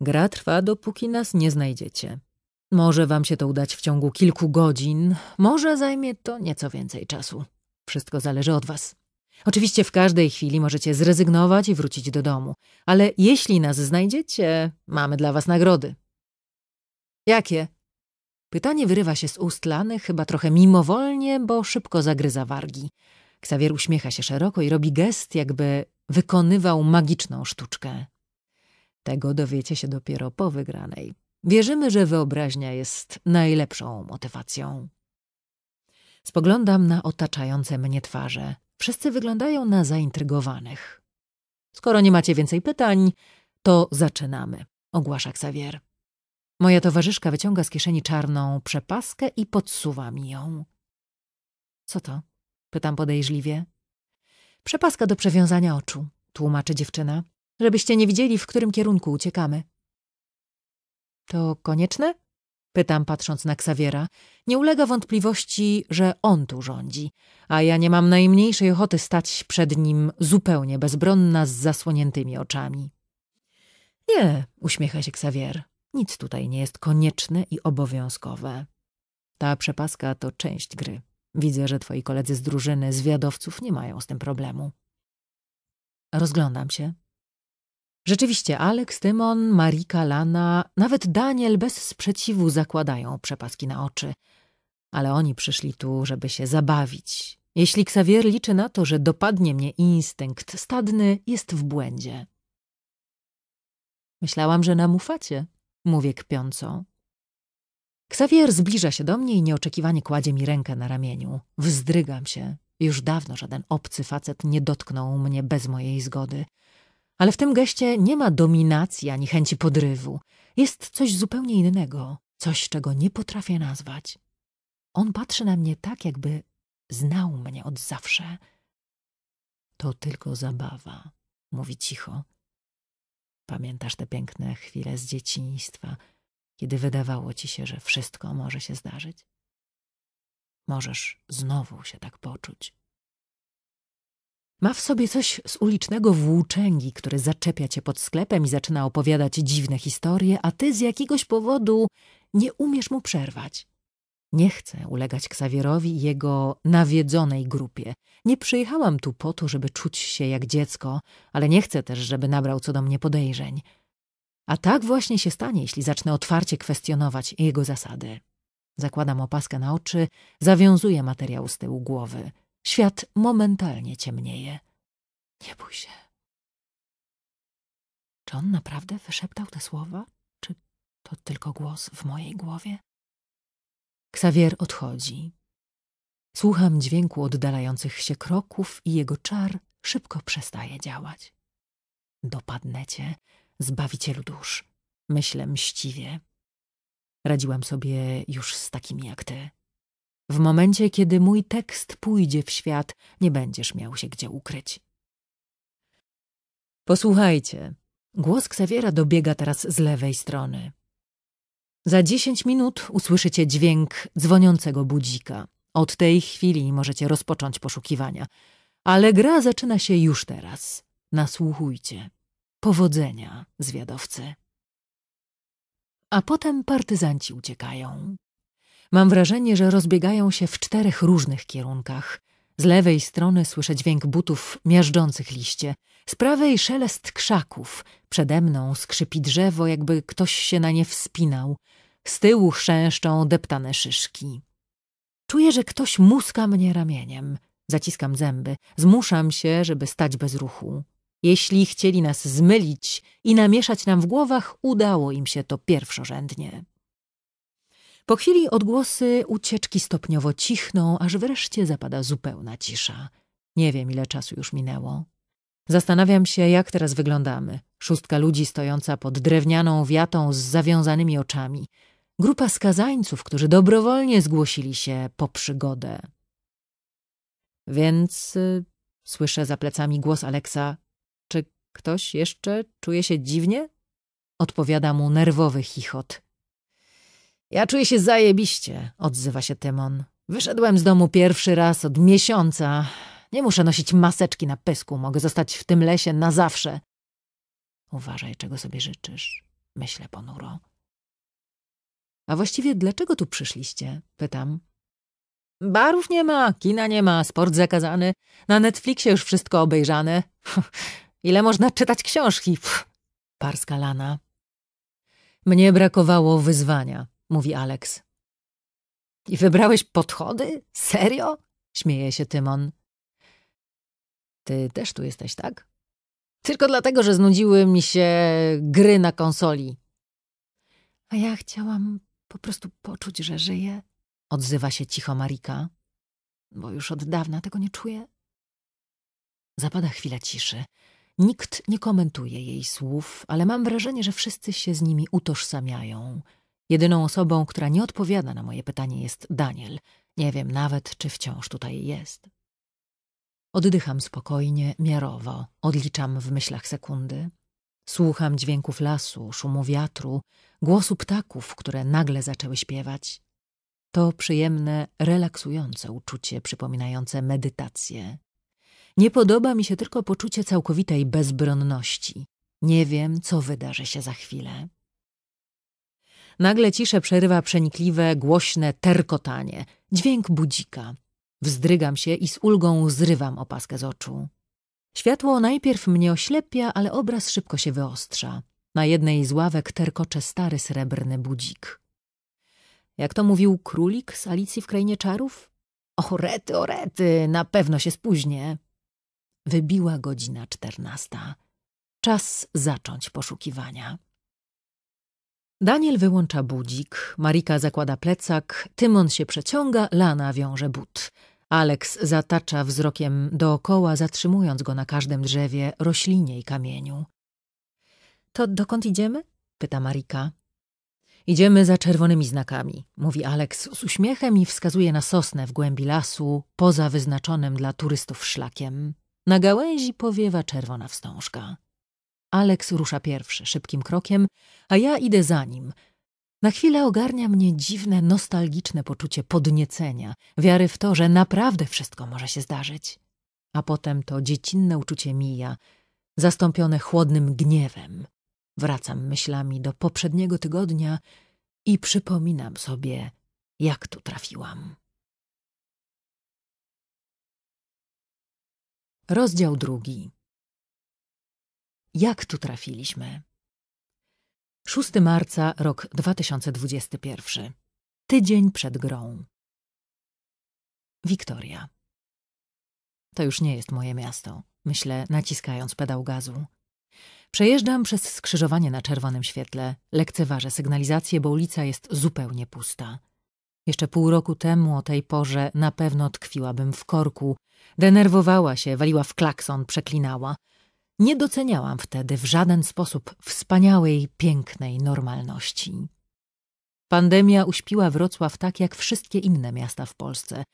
Gra trwa, dopóki nas nie znajdziecie. Może wam się to udać w ciągu kilku godzin, może zajmie to nieco więcej czasu. Wszystko zależy od was. Oczywiście w każdej chwili możecie zrezygnować i wrócić do domu, ale jeśli nas znajdziecie, mamy dla was nagrody. Jakie? Pytanie wyrywa się z ust Lany, chyba trochę mimowolnie, bo szybko zagryza wargi. Xavier uśmiecha się szeroko i robi gest, jakby wykonywał magiczną sztuczkę. Tego dowiecie się dopiero po wygranej. Wierzymy, że wyobraźnia jest najlepszą motywacją. Spoglądam na otaczające mnie twarze. Wszyscy wyglądają na zaintrygowanych. Skoro nie macie więcej pytań, to zaczynamy, ogłasza Xavier. Moja towarzyszka wyciąga z kieszeni czarną przepaskę i podsuwa mi ją. Co to? Pytam podejrzliwie. Przepaska do przewiązania oczu, tłumaczy dziewczyna, żebyście nie widzieli, w którym kierunku uciekamy. To konieczne? Pytam, patrząc na Ksawiera. Nie ulega wątpliwości, że on tu rządzi, a ja nie mam najmniejszej ochoty stać przed nim zupełnie bezbronna z zasłoniętymi oczami. Nie, uśmiecha się Ksawier. Nic tutaj nie jest konieczne i obowiązkowe. Ta przepaska to część gry. Widzę, że twoi koledzy z drużyny zwiadowców nie mają z tym problemu. Rozglądam się. Rzeczywiście Alex, Tymon, Marika, Lana, nawet Daniel bez sprzeciwu zakładają przepaski na oczy. Ale oni przyszli tu, żeby się zabawić. Jeśli Xavier liczy na to, że dopadnie mnie instynkt stadny, jest w błędzie. Myślałam, że nam ufacie, mówię kpiąco. Xavier zbliża się do mnie i nieoczekiwanie kładzie mi rękę na ramieniu. Wzdrygam się. Już dawno żaden obcy facet nie dotknął mnie bez mojej zgody. Ale w tym geście nie ma dominacji ani chęci podrywu. Jest coś zupełnie innego, coś, czego nie potrafię nazwać. On patrzy na mnie tak, jakby znał mnie od zawsze. To tylko zabawa, mówi cicho. Pamiętasz te piękne chwile z dzieciństwa, kiedy wydawało ci się, że wszystko może się zdarzyć? Możesz znowu się tak poczuć. Ma w sobie coś z ulicznego włóczęgi, który zaczepia cię pod sklepem i zaczyna opowiadać dziwne historie, a ty z jakiegoś powodu nie umiesz mu przerwać. Nie chcę ulegać Ksawierowi i jego nawiedzonej grupie. Nie przyjechałam tu po to, żeby czuć się jak dziecko, ale nie chcę też, żeby nabrał co do mnie podejrzeń. A tak właśnie się stanie, jeśli zacznę otwarcie kwestionować jego zasady. Zakładam opaskę na oczy, zawiązuję materiał z tyłu głowy. Świat momentalnie ciemnieje. Nie bój się. Czy on naprawdę wyszeptał te słowa? Czy to tylko głos w mojej głowie? Xavier odchodzi. Słucham dźwięku oddalających się kroków i jego czar szybko przestaje działać. Dopadnę cię, zbawicielu dusz. Myślę mściwie. Radziłam sobie już z takimi jak ty. W momencie, kiedy mój tekst pójdzie w świat, nie będziesz miał się gdzie ukryć. Posłuchajcie. Głos Ksawiera dobiega teraz z lewej strony. Za dziesięć minut usłyszycie dźwięk dzwoniącego budzika. Od tej chwili możecie rozpocząć poszukiwania. Ale gra zaczyna się już teraz. Nasłuchujcie. Powodzenia, zwiadowcy. A potem partyzanci uciekają. Mam wrażenie, że rozbiegają się w czterech różnych kierunkach. Z lewej strony słyszę dźwięk butów miażdżących liście, z prawej szelest krzaków, przede mną skrzypi drzewo, jakby ktoś się na nie wspinał, z tyłu chrzęszczą deptane szyszki. Czuję, że ktoś muska mnie ramieniem. Zaciskam zęby, zmuszam się, żeby stać bez ruchu. Jeśli chcieli nas zmylić i namieszać nam w głowach, udało im się to pierwszorzędnie. Po chwili odgłosy ucieczki stopniowo cichną, aż wreszcie zapada zupełna cisza. Nie wiem, ile czasu już minęło. Zastanawiam się, jak teraz wyglądamy. Szóstka ludzi stojąca pod drewnianą wiatą z zawiązanymi oczami. Grupa skazańców, którzy dobrowolnie zgłosili się po przygodę. Więc y, słyszę za plecami głos Aleksa. Czy ktoś jeszcze czuje się dziwnie? Odpowiada mu nerwowy chichot. Ja czuję się zajebiście, odzywa się Tymon. Wyszedłem z domu pierwszy raz od miesiąca. Nie muszę nosić maseczki na pysku, mogę zostać w tym lesie na zawsze. Uważaj, czego sobie życzysz, myślę ponuro. A właściwie dlaczego tu przyszliście? Pytam. Barów nie ma, kina nie ma, sport zakazany. Na Netflixie już wszystko obejrzane. <laughs> Ile można czytać książki? Pff, parska lana. Mnie brakowało wyzwania mówi Alex. I wybrałeś podchody? Serio? Śmieje się Tymon. Ty też tu jesteś, tak? Tylko dlatego, że znudziły mi się gry na konsoli. A ja chciałam po prostu poczuć, że żyję. Odzywa się cicho Marika, bo już od dawna tego nie czuję. Zapada chwila ciszy. Nikt nie komentuje jej słów, ale mam wrażenie, że wszyscy się z nimi utożsamiają. Jedyną osobą, która nie odpowiada na moje pytanie jest Daniel. Nie wiem nawet, czy wciąż tutaj jest. Oddycham spokojnie, miarowo, odliczam w myślach sekundy. Słucham dźwięków lasu, szumu wiatru, głosu ptaków, które nagle zaczęły śpiewać. To przyjemne, relaksujące uczucie przypominające medytację. Nie podoba mi się tylko poczucie całkowitej bezbronności. Nie wiem, co wydarzy się za chwilę. Nagle ciszę przerywa przenikliwe, głośne terkotanie. Dźwięk budzika. Wzdrygam się i z ulgą zrywam opaskę z oczu. Światło najpierw mnie oślepia, ale obraz szybko się wyostrza. Na jednej z ławek terkocze stary srebrny budzik. Jak to mówił królik z Alicji w Krainie Czarów? O rety, o rety, na pewno się spóźnię. Wybiła godzina czternasta. Czas zacząć poszukiwania. Daniel wyłącza budzik, Marika zakłada plecak, Tymon się przeciąga, Lana wiąże but. Alex zatacza wzrokiem dookoła, zatrzymując go na każdym drzewie, roślinie i kamieniu. To dokąd idziemy? pyta Marika. Idziemy za czerwonymi znakami, mówi Alex z uśmiechem i wskazuje na sosnę w głębi lasu, poza wyznaczonym dla turystów szlakiem. Na gałęzi powiewa czerwona wstążka. Alex rusza pierwszy, szybkim krokiem, a ja idę za nim. Na chwilę ogarnia mnie dziwne, nostalgiczne poczucie podniecenia, wiary w to, że naprawdę wszystko może się zdarzyć. a potem to dziecinne uczucie mija, zastąpione chłodnym gniewem. Wracam myślami do poprzedniego tygodnia i przypominam sobie, jak tu trafiłam. Rozdział drugi. Jak tu trafiliśmy? 6 marca, rok 2021. Tydzień przed grą. Wiktoria. To już nie jest moje miasto, myślę, naciskając pedał gazu. Przejeżdżam przez skrzyżowanie na czerwonym świetle, lekceważę sygnalizację, bo ulica jest zupełnie pusta. Jeszcze pół roku temu o tej porze na pewno tkwiłabym w korku, denerwowała się, waliła w klakson, przeklinała. Nie doceniałam wtedy w żaden sposób wspaniałej, pięknej normalności. Pandemia uśpiła Wrocław tak jak wszystkie inne miasta w Polsce.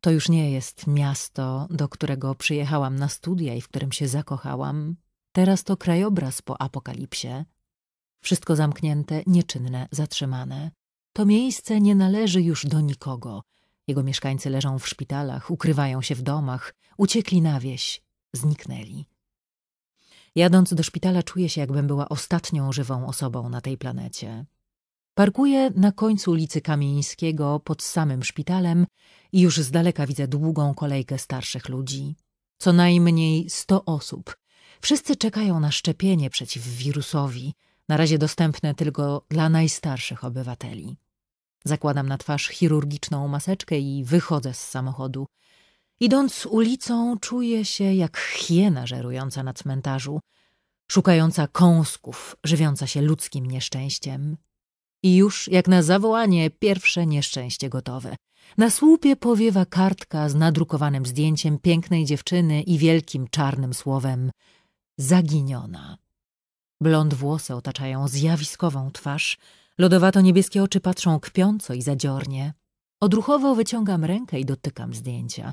To już nie jest miasto, do którego przyjechałam na studia i w którym się zakochałam. Teraz to krajobraz po apokalipsie. Wszystko zamknięte, nieczynne, zatrzymane. To miejsce nie należy już do nikogo. Jego mieszkańcy leżą w szpitalach, ukrywają się w domach, uciekli na wieś, zniknęli. Jadąc do szpitala czuję się, jakbym była ostatnią żywą osobą na tej planecie. Parkuję na końcu ulicy Kamieńskiego pod samym szpitalem i już z daleka widzę długą kolejkę starszych ludzi. Co najmniej sto osób. Wszyscy czekają na szczepienie przeciw wirusowi, na razie dostępne tylko dla najstarszych obywateli. Zakładam na twarz chirurgiczną maseczkę i wychodzę z samochodu. Idąc ulicą czuję się jak hiena żerująca na cmentarzu, szukająca kąsków, żywiąca się ludzkim nieszczęściem. I już, jak na zawołanie, pierwsze nieszczęście gotowe. Na słupie powiewa kartka z nadrukowanym zdjęciem pięknej dziewczyny i wielkim czarnym słowem zaginiona. Blond włosy otaczają zjawiskową twarz, lodowato-niebieskie oczy patrzą kpiąco i zadziornie. Odruchowo wyciągam rękę i dotykam zdjęcia.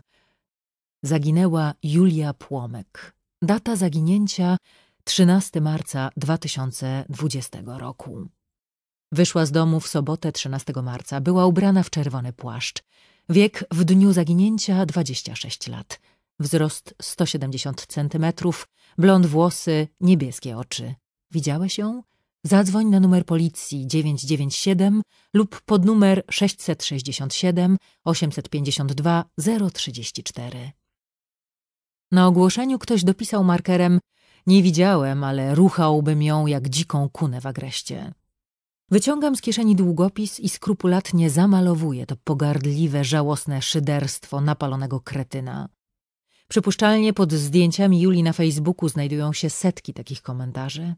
Zaginęła Julia Płomek. Data zaginięcia 13 marca 2020 roku. Wyszła z domu w sobotę 13 marca. Była ubrana w czerwony płaszcz. Wiek w dniu zaginięcia 26 lat. Wzrost 170 centymetrów, blond włosy, niebieskie oczy. Widziałeś ją? Zadzwoń na numer policji 997 lub pod numer 667 852 034. Na ogłoszeniu ktoś dopisał markerem Nie widziałem, ale ruchałbym ją jak dziką kunę w agreście. Wyciągam z kieszeni długopis i skrupulatnie zamalowuję to pogardliwe, żałosne szyderstwo napalonego kretyna. Przypuszczalnie pod zdjęciami Julii na Facebooku znajdują się setki takich komentarzy.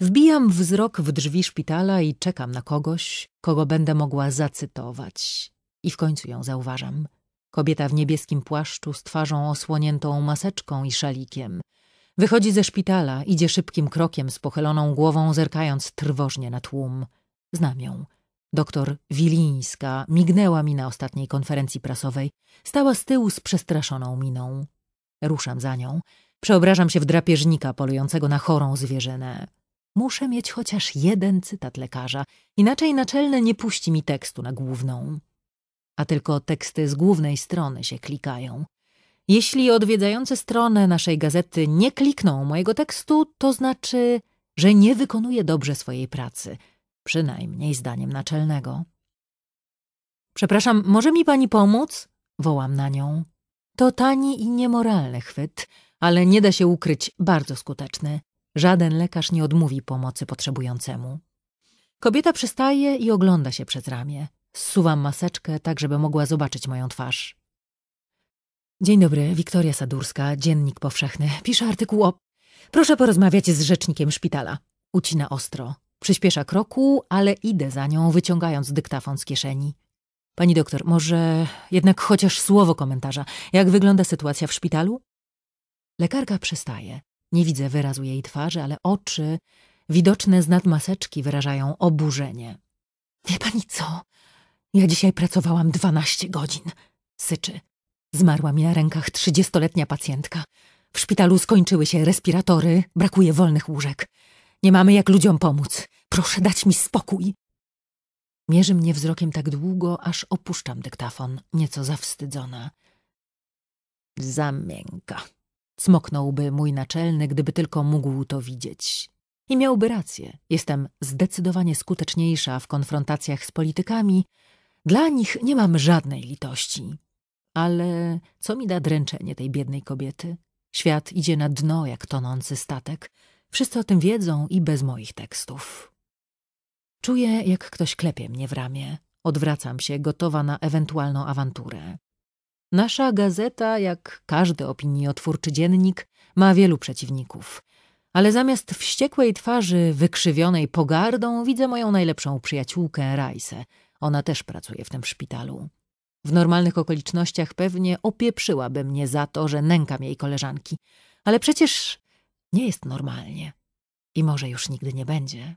Wbijam wzrok w drzwi szpitala i czekam na kogoś, kogo będę mogła zacytować. I w końcu ją zauważam. Kobieta w niebieskim płaszczu z twarzą osłoniętą maseczką i szalikiem. Wychodzi ze szpitala, idzie szybkim krokiem z pochyloną głową, zerkając trwożnie na tłum. Znam ją. Doktor Wilińska mignęła mi na ostatniej konferencji prasowej. Stała z tyłu z przestraszoną miną. Ruszam za nią. Przeobrażam się w drapieżnika polującego na chorą zwierzynę. Muszę mieć chociaż jeden cytat lekarza, inaczej naczelny nie puści mi tekstu na główną. A tylko teksty z głównej strony się klikają. Jeśli odwiedzający stronę naszej gazety nie klikną mojego tekstu, to znaczy, że nie wykonuje dobrze swojej pracy, przynajmniej zdaniem naczelnego. Przepraszam, może mi pani pomóc? Wołam na nią. To tani i niemoralny chwyt, ale nie da się ukryć, bardzo skuteczny. Żaden lekarz nie odmówi pomocy potrzebującemu. Kobieta przystaje i ogląda się przez ramię. Zsuwam maseczkę, tak żeby mogła zobaczyć moją twarz. Dzień dobry, Wiktoria Sadurska, Dziennik Powszechny. Piszę artykuł o... Proszę porozmawiać z rzecznikiem szpitala. Ucina ostro. Przyspiesza kroku, ale idę za nią, wyciągając dyktafon z kieszeni. Pani doktor, może jednak chociaż słowo komentarza. Jak wygląda sytuacja w szpitalu? Lekarka przystaje. Nie widzę wyrazu jej twarzy, ale oczy, widoczne z nad maseczki, wyrażają oburzenie. Wie pani co? Ja dzisiaj pracowałam dwanaście godzin. Syczy. Zmarła mi na rękach trzydziestoletnia pacjentka. W szpitalu skończyły się respiratory, brakuje wolnych łóżek. Nie mamy jak ludziom pomóc. Proszę dać mi spokój. Mierzy mnie wzrokiem tak długo, aż opuszczam dyktafon, nieco zawstydzona. Za miękka. Smoknąłby mój naczelny, gdyby tylko mógł to widzieć. I miałby rację. Jestem zdecydowanie skuteczniejsza w konfrontacjach z politykami. Dla nich nie mam żadnej litości. Ale co mi da dręczenie tej biednej kobiety? Świat idzie na dno jak tonący statek. Wszyscy o tym wiedzą i bez moich tekstów. Czuję, jak ktoś klepie mnie w ramię. Odwracam się, gotowa na ewentualną awanturę. Nasza gazeta, jak każdy opiniotwórczy dziennik, ma wielu przeciwników. Ale zamiast wściekłej twarzy wykrzywionej pogardą widzę moją najlepszą przyjaciółkę Rajsę. Ona też pracuje w tym szpitalu. W normalnych okolicznościach pewnie opieprzyłaby mnie za to, że nękam jej koleżanki. Ale przecież nie jest normalnie. I może już nigdy nie będzie.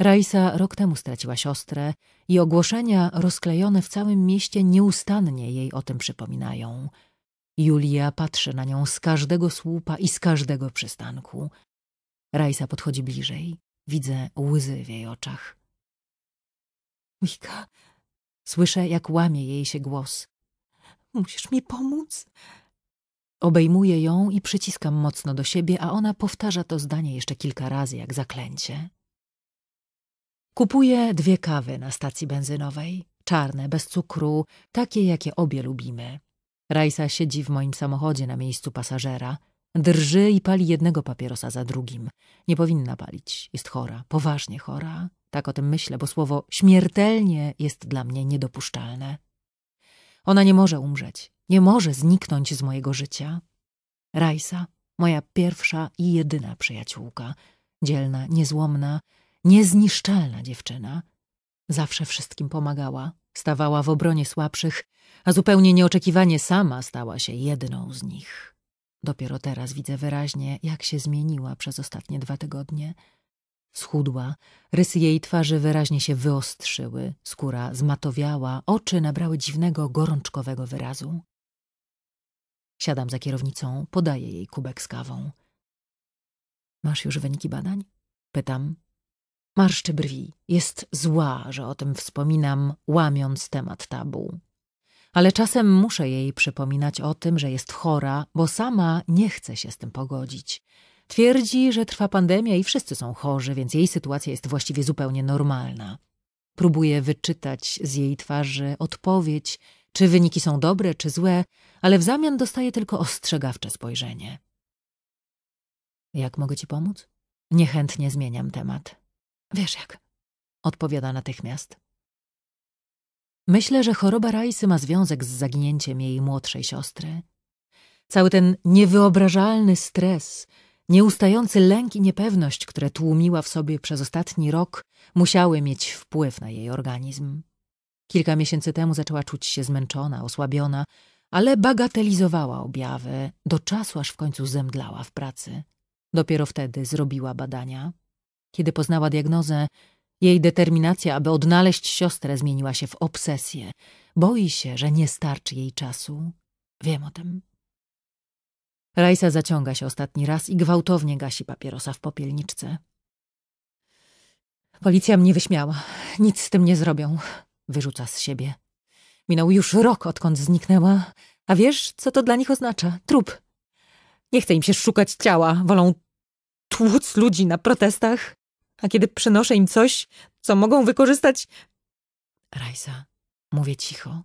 Raisa rok temu straciła siostrę i ogłoszenia rozklejone w całym mieście nieustannie jej o tym przypominają. Julia patrzy na nią z każdego słupa i z każdego przystanku. Raisa podchodzi bliżej. Widzę łzy w jej oczach. Wika, słyszę, jak łamie jej się głos. Musisz mi pomóc? Obejmuję ją i przyciskam mocno do siebie, a ona powtarza to zdanie jeszcze kilka razy jak zaklęcie. Kupuję dwie kawy na stacji benzynowej. Czarne, bez cukru, takie jakie obie lubimy. Rajsa siedzi w moim samochodzie na miejscu pasażera. Drży i pali jednego papierosa za drugim. Nie powinna palić. Jest chora, poważnie chora. Tak o tym myślę, bo słowo śmiertelnie jest dla mnie niedopuszczalne. Ona nie może umrzeć. Nie może zniknąć z mojego życia. Rajsa, moja pierwsza i jedyna przyjaciółka. Dzielna, niezłomna, niezniszczalna dziewczyna. Zawsze wszystkim pomagała, stawała w obronie słabszych, a zupełnie nieoczekiwanie sama stała się jedną z nich. Dopiero teraz widzę wyraźnie, jak się zmieniła przez ostatnie dwa tygodnie. Schudła, rysy jej twarzy wyraźnie się wyostrzyły, skóra zmatowiała, oczy nabrały dziwnego, gorączkowego wyrazu. Siadam za kierownicą, podaję jej kubek z kawą. Masz już wyniki badań? Pytam, Marszczy brwi. Jest zła, że o tym wspominam, łamiąc temat tabu. Ale czasem muszę jej przypominać o tym, że jest chora, bo sama nie chce się z tym pogodzić. Twierdzi, że trwa pandemia i wszyscy są chorzy, więc jej sytuacja jest właściwie zupełnie normalna. Próbuję wyczytać z jej twarzy odpowiedź, czy wyniki są dobre, czy złe, ale w zamian dostaję tylko ostrzegawcze spojrzenie. Jak mogę ci pomóc? Niechętnie zmieniam temat. Wiesz jak, odpowiada natychmiast. Myślę, że choroba Rajsy ma związek z zaginięciem jej młodszej siostry. Cały ten niewyobrażalny stres, nieustający lęk i niepewność, które tłumiła w sobie przez ostatni rok, musiały mieć wpływ na jej organizm. Kilka miesięcy temu zaczęła czuć się zmęczona, osłabiona, ale bagatelizowała objawy do czasu, aż w końcu zemdlała w pracy. Dopiero wtedy zrobiła badania. Kiedy poznała diagnozę, jej determinacja, aby odnaleźć siostrę, zmieniła się w obsesję. Boi się, że nie starczy jej czasu. Wiem o tym. Rajsa zaciąga się ostatni raz i gwałtownie gasi papierosa w popielniczce. Policja mnie wyśmiała. Nic z tym nie zrobią. Wyrzuca z siebie. Minął już rok, odkąd zniknęła. A wiesz, co to dla nich oznacza? Trup. Nie chce im się szukać ciała. Wolą tłuc ludzi na protestach a kiedy przynoszę im coś, co mogą wykorzystać... Rajsa, mówię cicho.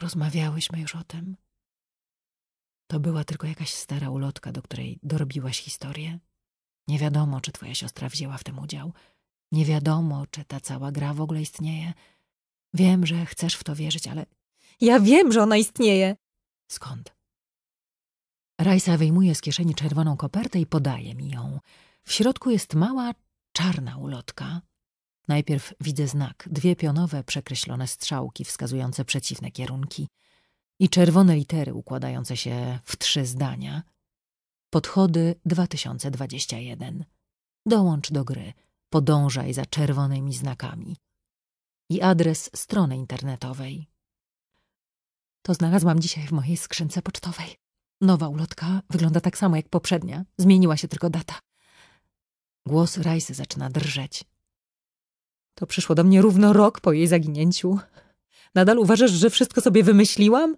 Rozmawiałyśmy już o tym. To była tylko jakaś stara ulotka, do której dorobiłaś historię. Nie wiadomo, czy twoja siostra wzięła w tym udział. Nie wiadomo, czy ta cała gra w ogóle istnieje. Wiem, że chcesz w to wierzyć, ale... Ja wiem, że ona istnieje! Skąd? Rajsa wyjmuje z kieszeni czerwoną kopertę i podaje mi ją. W środku jest mała, czarna ulotka. Najpierw widzę znak, dwie pionowe, przekreślone strzałki wskazujące przeciwne kierunki i czerwone litery układające się w trzy zdania. Podchody 2021. Dołącz do gry, podążaj za czerwonymi znakami. I adres strony internetowej. To znalazłam dzisiaj w mojej skrzynce pocztowej. Nowa ulotka wygląda tak samo jak poprzednia, zmieniła się tylko data. Głos Rajsy zaczyna drżeć. To przyszło do mnie równo rok po jej zaginięciu. Nadal uważasz, że wszystko sobie wymyśliłam?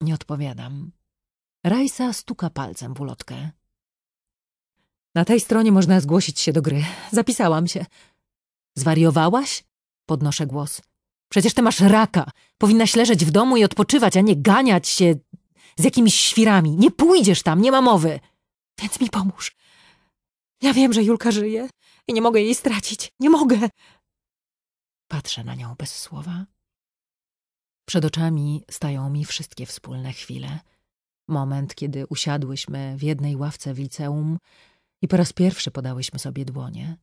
Nie odpowiadam. Rajsa stuka palcem w ulotkę. Na tej stronie można zgłosić się do gry. Zapisałam się. Zwariowałaś? Podnoszę głos. Przecież ty masz raka. Powinnaś leżeć w domu i odpoczywać, a nie ganiać się z jakimiś świrami. Nie pójdziesz tam, nie ma mowy. Więc mi pomóż. Ja wiem, że Julka żyje i nie mogę jej stracić. Nie mogę. Patrzę na nią bez słowa. Przed oczami stają mi wszystkie wspólne chwile. Moment, kiedy usiadłyśmy w jednej ławce w liceum i po raz pierwszy podałyśmy sobie dłonie.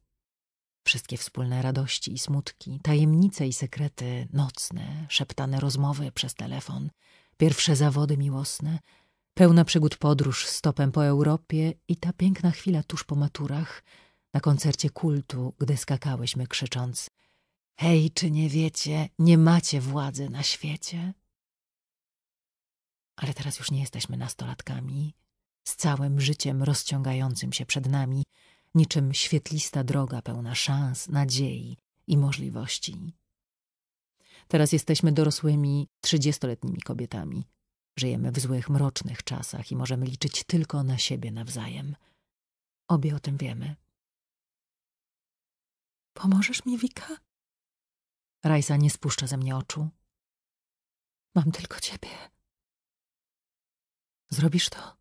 Wszystkie wspólne radości i smutki, tajemnice i sekrety nocne, szeptane rozmowy przez telefon, pierwsze zawody miłosne, pełna przygód podróż stopem po Europie i ta piękna chwila tuż po maturach, na koncercie kultu, gdy skakałyśmy krzycząc Hej, czy nie wiecie, nie macie władzy na świecie? Ale teraz już nie jesteśmy nastolatkami, z całym życiem rozciągającym się przed nami, niczym świetlista droga pełna szans, nadziei i możliwości. Teraz jesteśmy dorosłymi, trzydziestoletnimi kobietami. Żyjemy w złych, mrocznych czasach i możemy liczyć tylko na siebie nawzajem. Obie o tym wiemy. Pomożesz mi, Wika? Rajsa nie spuszcza ze mnie oczu. Mam tylko ciebie. Zrobisz to?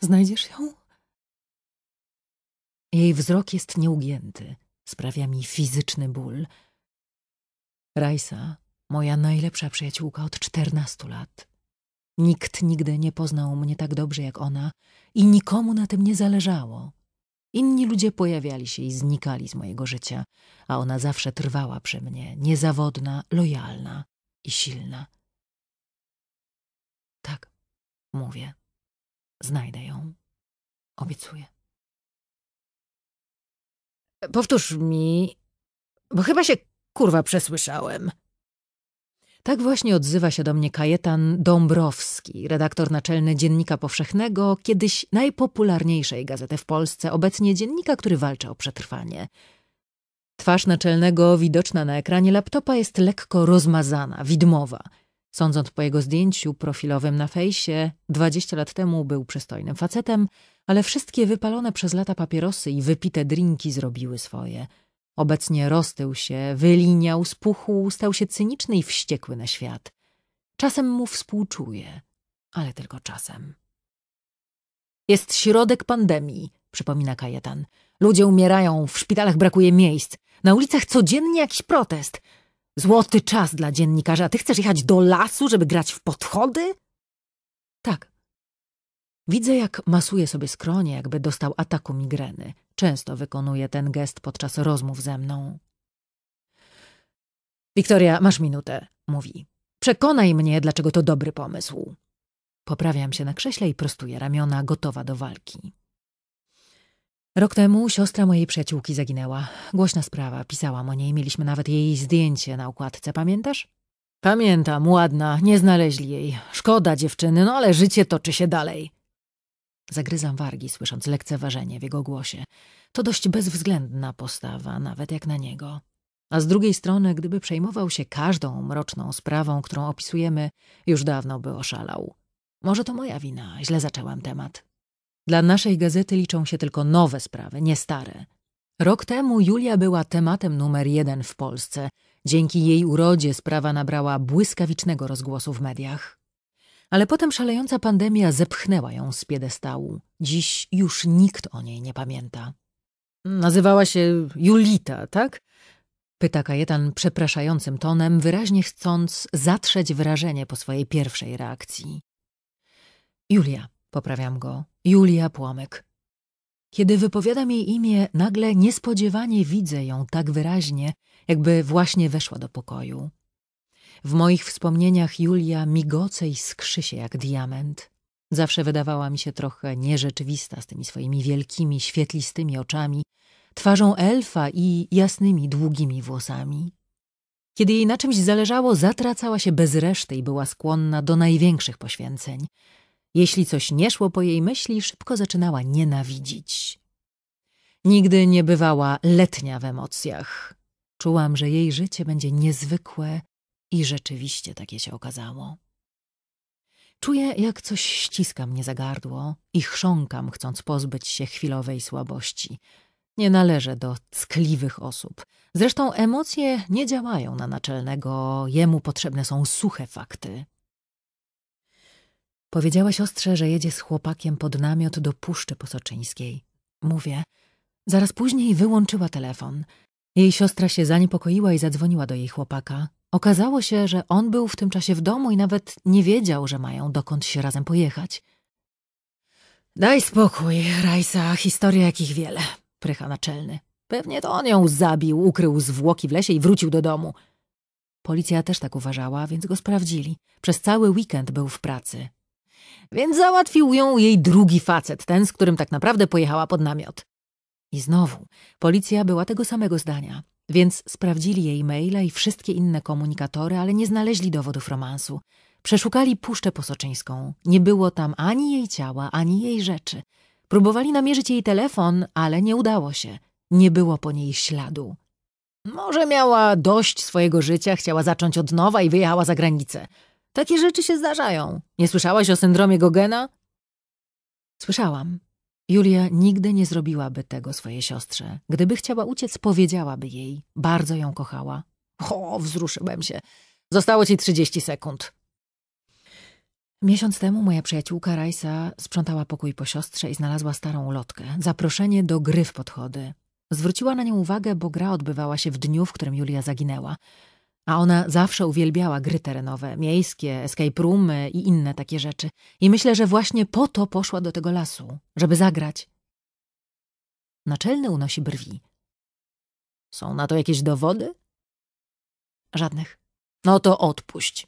Znajdziesz ją? Jej wzrok jest nieugięty, sprawia mi fizyczny ból. Rajsa, moja najlepsza przyjaciółka od czternastu lat. Nikt nigdy nie poznał mnie tak dobrze jak ona i nikomu na tym nie zależało. Inni ludzie pojawiali się i znikali z mojego życia, a ona zawsze trwała przy mnie, niezawodna, lojalna i silna. Tak, mówię. Znajdę ją. Obiecuję. Powtórz mi, bo chyba się kurwa przesłyszałem. Tak właśnie odzywa się do mnie Kajetan Dąbrowski, redaktor naczelny Dziennika Powszechnego, kiedyś najpopularniejszej gazety w Polsce, obecnie dziennika, który walczy o przetrwanie. Twarz naczelnego, widoczna na ekranie laptopa, jest lekko rozmazana, widmowa. Sądząc po jego zdjęciu profilowym na fejsie, dwadzieścia lat temu był przystojnym facetem, ale wszystkie wypalone przez lata papierosy i wypite drinki zrobiły swoje – Obecnie roztył się, wyliniał, spuchł, stał się cyniczny i wściekły na świat. Czasem mu współczuje, ale tylko czasem. Jest środek pandemii, przypomina Kajetan. Ludzie umierają, w szpitalach brakuje miejsc, na ulicach codziennie jakiś protest. Złoty czas dla dziennikarza, a ty chcesz jechać do lasu, żeby grać w podchody? Tak. Widzę, jak masuje sobie skronie, jakby dostał ataku migreny. Często wykonuje ten gest podczas rozmów ze mną. Wiktoria, masz minutę, mówi. Przekonaj mnie, dlaczego to dobry pomysł. Poprawiam się na krześle i prostuję ramiona, gotowa do walki. Rok temu siostra mojej przyjaciółki zaginęła. Głośna sprawa, pisałam o niej, mieliśmy nawet jej zdjęcie na układce, pamiętasz? Pamiętam, ładna, nie znaleźli jej. Szkoda dziewczyny, no ale życie toczy się dalej. Zagryzam wargi, słysząc lekceważenie w jego głosie. To dość bezwzględna postawa, nawet jak na niego. A z drugiej strony, gdyby przejmował się każdą mroczną sprawą, którą opisujemy, już dawno by oszalał. Może to moja wina, źle zaczęłam temat. Dla naszej gazety liczą się tylko nowe sprawy, nie stare. Rok temu Julia była tematem numer jeden w Polsce. Dzięki jej urodzie sprawa nabrała błyskawicznego rozgłosu w mediach. Ale potem szalejąca pandemia zepchnęła ją z piedestału. Dziś już nikt o niej nie pamięta. Nazywała się Julita, tak? Pyta Kajetan przepraszającym tonem, wyraźnie chcąc zatrzeć wrażenie po swojej pierwszej reakcji. Julia, poprawiam go, Julia Płomyk. Kiedy wypowiadam jej imię, nagle niespodziewanie widzę ją tak wyraźnie, jakby właśnie weszła do pokoju. W moich wspomnieniach Julia migoce i skrzy się jak diament. Zawsze wydawała mi się trochę nierzeczywista z tymi swoimi wielkimi, świetlistymi oczami, twarzą elfa i jasnymi, długimi włosami. Kiedy jej na czymś zależało, zatracała się bez reszty i była skłonna do największych poświęceń. Jeśli coś nie szło po jej myśli, szybko zaczynała nienawidzić. Nigdy nie bywała letnia w emocjach. Czułam, że jej życie będzie niezwykłe i rzeczywiście takie się okazało. Czuję, jak coś ściska mnie za gardło i chrząkam, chcąc pozbyć się chwilowej słabości. Nie należę do ckliwych osób. Zresztą emocje nie działają na naczelnego, jemu potrzebne są suche fakty. Powiedziała siostrze, że jedzie z chłopakiem pod namiot do Puszczy Posoczyńskiej. Mówię. Zaraz później wyłączyła telefon. Jej siostra się zaniepokoiła i zadzwoniła do jej chłopaka. Okazało się, że on był w tym czasie w domu i nawet nie wiedział, że mają dokąd się razem pojechać. Daj spokój, Rajsa, historia jakich wiele, prycha naczelny. Pewnie to on ją zabił, ukrył zwłoki w lesie i wrócił do domu. Policja też tak uważała, więc go sprawdzili. Przez cały weekend był w pracy. Więc załatwił ją jej drugi facet, ten, z którym tak naprawdę pojechała pod namiot. I znowu, policja była tego samego zdania, więc sprawdzili jej maile i wszystkie inne komunikatory, ale nie znaleźli dowodów romansu. Przeszukali Puszczę Posoczyńską. Nie było tam ani jej ciała, ani jej rzeczy. Próbowali namierzyć jej telefon, ale nie udało się. Nie było po niej śladu. Może miała dość swojego życia, chciała zacząć od nowa i wyjechała za granicę. Takie rzeczy się zdarzają. Nie słyszałaś o syndromie Gogena? Słyszałam. Julia nigdy nie zrobiłaby tego swojej siostrze. Gdyby chciała uciec, powiedziałaby jej. Bardzo ją kochała. O, wzruszyłem się. Zostało ci trzydzieści sekund. Miesiąc temu moja przyjaciółka Rajsa sprzątała pokój po siostrze i znalazła starą ulotkę. Zaproszenie do gry w podchody. Zwróciła na nią uwagę, bo gra odbywała się w dniu, w którym Julia zaginęła. A ona zawsze uwielbiała gry terenowe, miejskie, escape roomy i inne takie rzeczy. I myślę, że właśnie po to poszła do tego lasu, żeby zagrać. Naczelny unosi brwi. Są na to jakieś dowody? Żadnych. No to odpuść.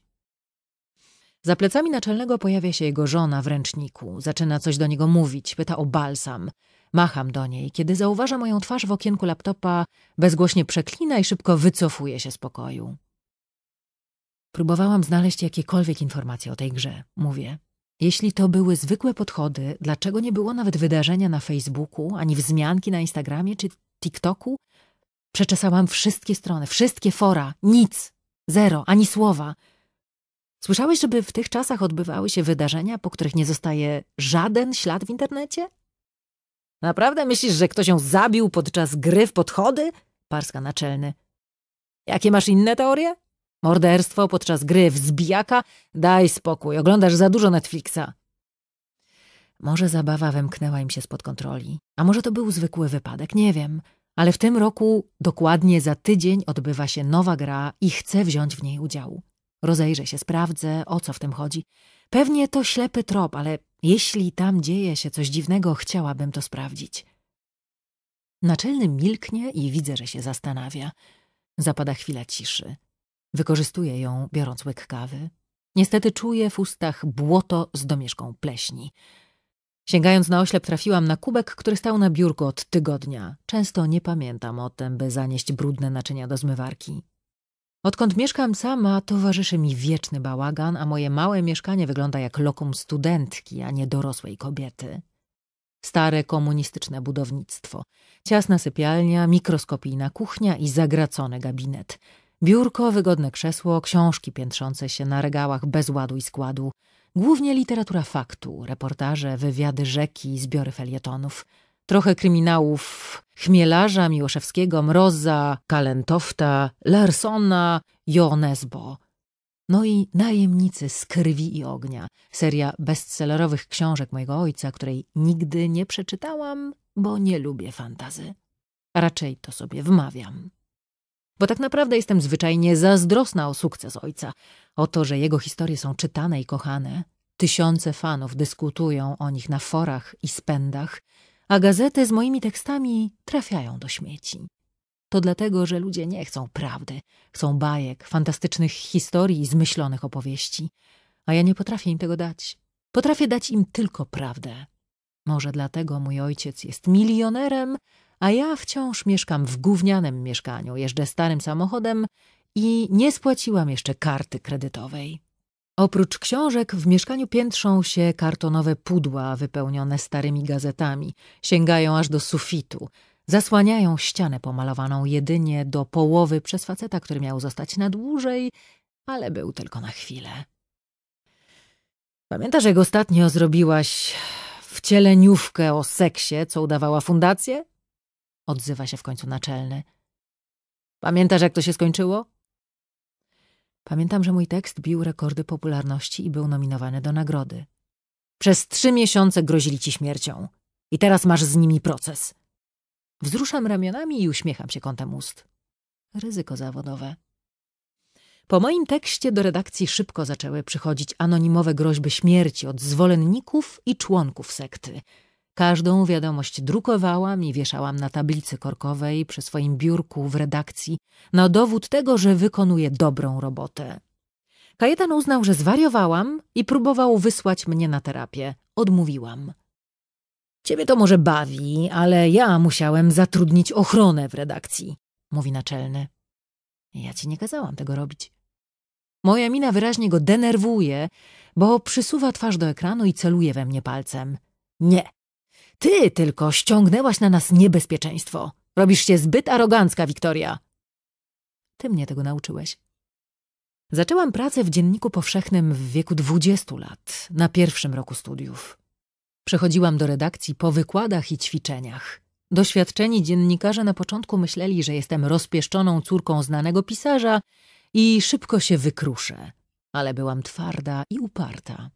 Za plecami naczelnego pojawia się jego żona w ręczniku. Zaczyna coś do niego mówić, pyta o balsam. Macham do niej. Kiedy zauważa moją twarz w okienku laptopa, bezgłośnie przeklina i szybko wycofuje się z pokoju. Próbowałam znaleźć jakiekolwiek informacje o tej grze. Mówię, jeśli to były zwykłe podchody, dlaczego nie było nawet wydarzenia na Facebooku, ani wzmianki na Instagramie czy TikToku? Przeczesałam wszystkie strony, wszystkie fora. Nic. Zero. Ani słowa. Słyszałeś, żeby w tych czasach odbywały się wydarzenia, po których nie zostaje żaden ślad w internecie? Naprawdę myślisz, że ktoś ją zabił podczas gry w podchody? Parska naczelny. Jakie masz inne teorie? Morderstwo podczas gry w zbijaka? Daj spokój, oglądasz za dużo Netflixa. Może zabawa wymknęła im się spod kontroli, a może to był zwykły wypadek, nie wiem. Ale w tym roku, dokładnie za tydzień, odbywa się nowa gra i chcę wziąć w niej udział. Rozejrzę się, sprawdzę, o co w tym chodzi. Pewnie to ślepy trop, ale jeśli tam dzieje się coś dziwnego, chciałabym to sprawdzić. Naczelny milknie i widzę, że się zastanawia. Zapada chwila ciszy. Wykorzystuję ją, biorąc łyk kawy. Niestety czuję w ustach błoto z domieszką pleśni. Sięgając na oślep trafiłam na kubek, który stał na biurku od tygodnia. Często nie pamiętam o tym, by zanieść brudne naczynia do zmywarki. Odkąd mieszkam sama, towarzyszy mi wieczny bałagan, a moje małe mieszkanie wygląda jak lokum studentki, a nie dorosłej kobiety. Stare komunistyczne budownictwo, ciasna sypialnia, mikroskopijna kuchnia i zagracony gabinet. Biurko, wygodne krzesło, książki piętrzące się na regałach bez ładu i składu. Głównie literatura faktu, reportaże, wywiady rzeki, zbiory felietonów – trochę kryminałów Chmielarza, Miłoszewskiego, Mroza, Kalentofta, Larsona, Jonesbo. No i Najemnicy z krwi i ognia, seria bestsellerowych książek mojego ojca, której nigdy nie przeczytałam, bo nie lubię fantazy. Raczej to sobie wmawiam. Bo tak naprawdę jestem zwyczajnie zazdrosna o sukces ojca, o to, że jego historie są czytane i kochane. Tysiące fanów dyskutują o nich na forach i spędach, a gazety z moimi tekstami trafiają do śmieci. To dlatego, że ludzie nie chcą prawdy, chcą bajek, fantastycznych historii i zmyślonych opowieści, a ja nie potrafię im tego dać. Potrafię dać im tylko prawdę. Może dlatego mój ojciec jest milionerem, a ja wciąż mieszkam w gównianym mieszkaniu, jeżdżę starym samochodem i nie spłaciłam jeszcze karty kredytowej. Oprócz książek w mieszkaniu piętrzą się kartonowe pudła wypełnione starymi gazetami, sięgają aż do sufitu, zasłaniają ścianę pomalowaną jedynie do połowy przez faceta, który miał zostać na dłużej, ale był tylko na chwilę. Pamiętasz, jak ostatnio zrobiłaś wcieleniówkę o seksie, co udawała fundację? Odzywa się w końcu naczelny. Pamiętasz, jak to się skończyło? Pamiętam, że mój tekst bił rekordy popularności i był nominowany do nagrody. Przez trzy miesiące grozili ci śmiercią. I teraz masz z nimi proces. Wzruszam ramionami i uśmiecham się kątem ust. Ryzyko zawodowe. Po moim tekście do redakcji szybko zaczęły przychodzić anonimowe groźby śmierci od zwolenników i członków sekty. Każdą wiadomość drukowałam i wieszałam na tablicy korkowej przy swoim biurku w redakcji na dowód tego, że wykonuję dobrą robotę. Kajetan uznał, że zwariowałam i próbował wysłać mnie na terapię. Odmówiłam. Ciebie to może bawi, ale ja musiałem zatrudnić ochronę w redakcji, mówi naczelny. Ja ci nie kazałam tego robić. Moja mina wyraźnie go denerwuje, bo przysuwa twarz do ekranu i celuje we mnie palcem. Nie. Ty tylko ściągnęłaś na nas niebezpieczeństwo. Robisz się zbyt arogancka, Wiktoria. Ty mnie tego nauczyłeś. Zaczęłam pracę w Dzienniku Powszechnym w wieku 20 lat, na pierwszym roku studiów. Przechodziłam do redakcji po wykładach i ćwiczeniach. Doświadczeni dziennikarze na początku myśleli, że jestem rozpieszczoną córką znanego pisarza i szybko się wykruszę. Ale byłam twarda i uparta.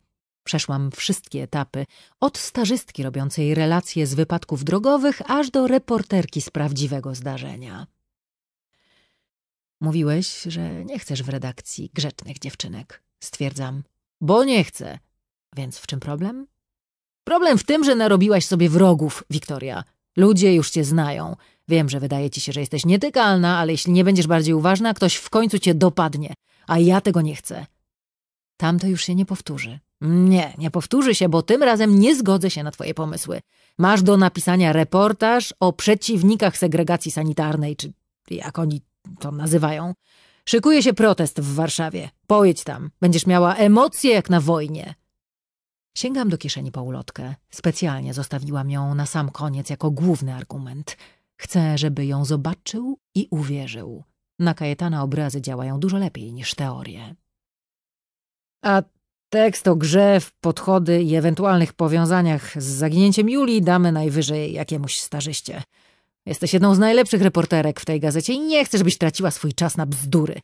Przeszłam wszystkie etapy, od stażystki robiącej relacje z wypadków drogowych, aż do reporterki z prawdziwego zdarzenia. Mówiłeś, że nie chcesz w redakcji grzecznych dziewczynek. Stwierdzam, bo nie chcę. Więc w czym problem? Problem w tym, że narobiłaś sobie wrogów, Wiktoria. Ludzie już cię znają. Wiem, że wydaje ci się, że jesteś nietykalna, ale jeśli nie będziesz bardziej uważna, ktoś w końcu cię dopadnie. A ja tego nie chcę. Tamto już się nie powtórzy. Nie, nie powtórzy się, bo tym razem nie zgodzę się na twoje pomysły. Masz do napisania reportaż o przeciwnikach segregacji sanitarnej, czy jak oni to nazywają. Szykuje się protest w Warszawie. Pojedź tam. Będziesz miała emocje jak na wojnie. Sięgam do kieszeni po ulotkę. Specjalnie zostawiłam ją na sam koniec jako główny argument. Chcę, żeby ją zobaczył i uwierzył. Na Kajetana obrazy działają dużo lepiej niż teorie. A tekst o grze, podchody i ewentualnych powiązaniach z zaginięciem Julii damy najwyżej jakiemuś starzyście. Jesteś jedną z najlepszych reporterek w tej gazecie i nie chcę, żebyś traciła swój czas na bzdury.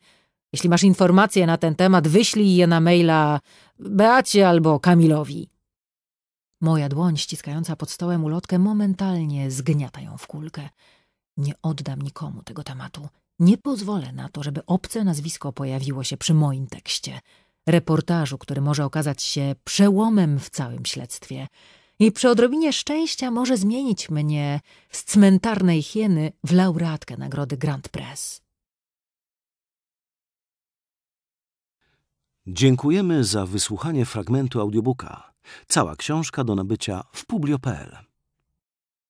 Jeśli masz informacje na ten temat, wyślij je na maila Beacie albo Kamilowi. Moja dłoń ściskająca pod stołem ulotkę momentalnie zgniata ją w kulkę. Nie oddam nikomu tego tematu. Nie pozwolę na to, żeby obce nazwisko pojawiło się przy moim tekście. Reportażu, który może okazać się przełomem w całym śledztwie. I przy odrobinie szczęścia może zmienić mnie z cmentarnej hieny w laureatkę nagrody Grand Press. Dziękujemy za wysłuchanie fragmentu audiobooka. Cała książka do nabycia w publio.pl.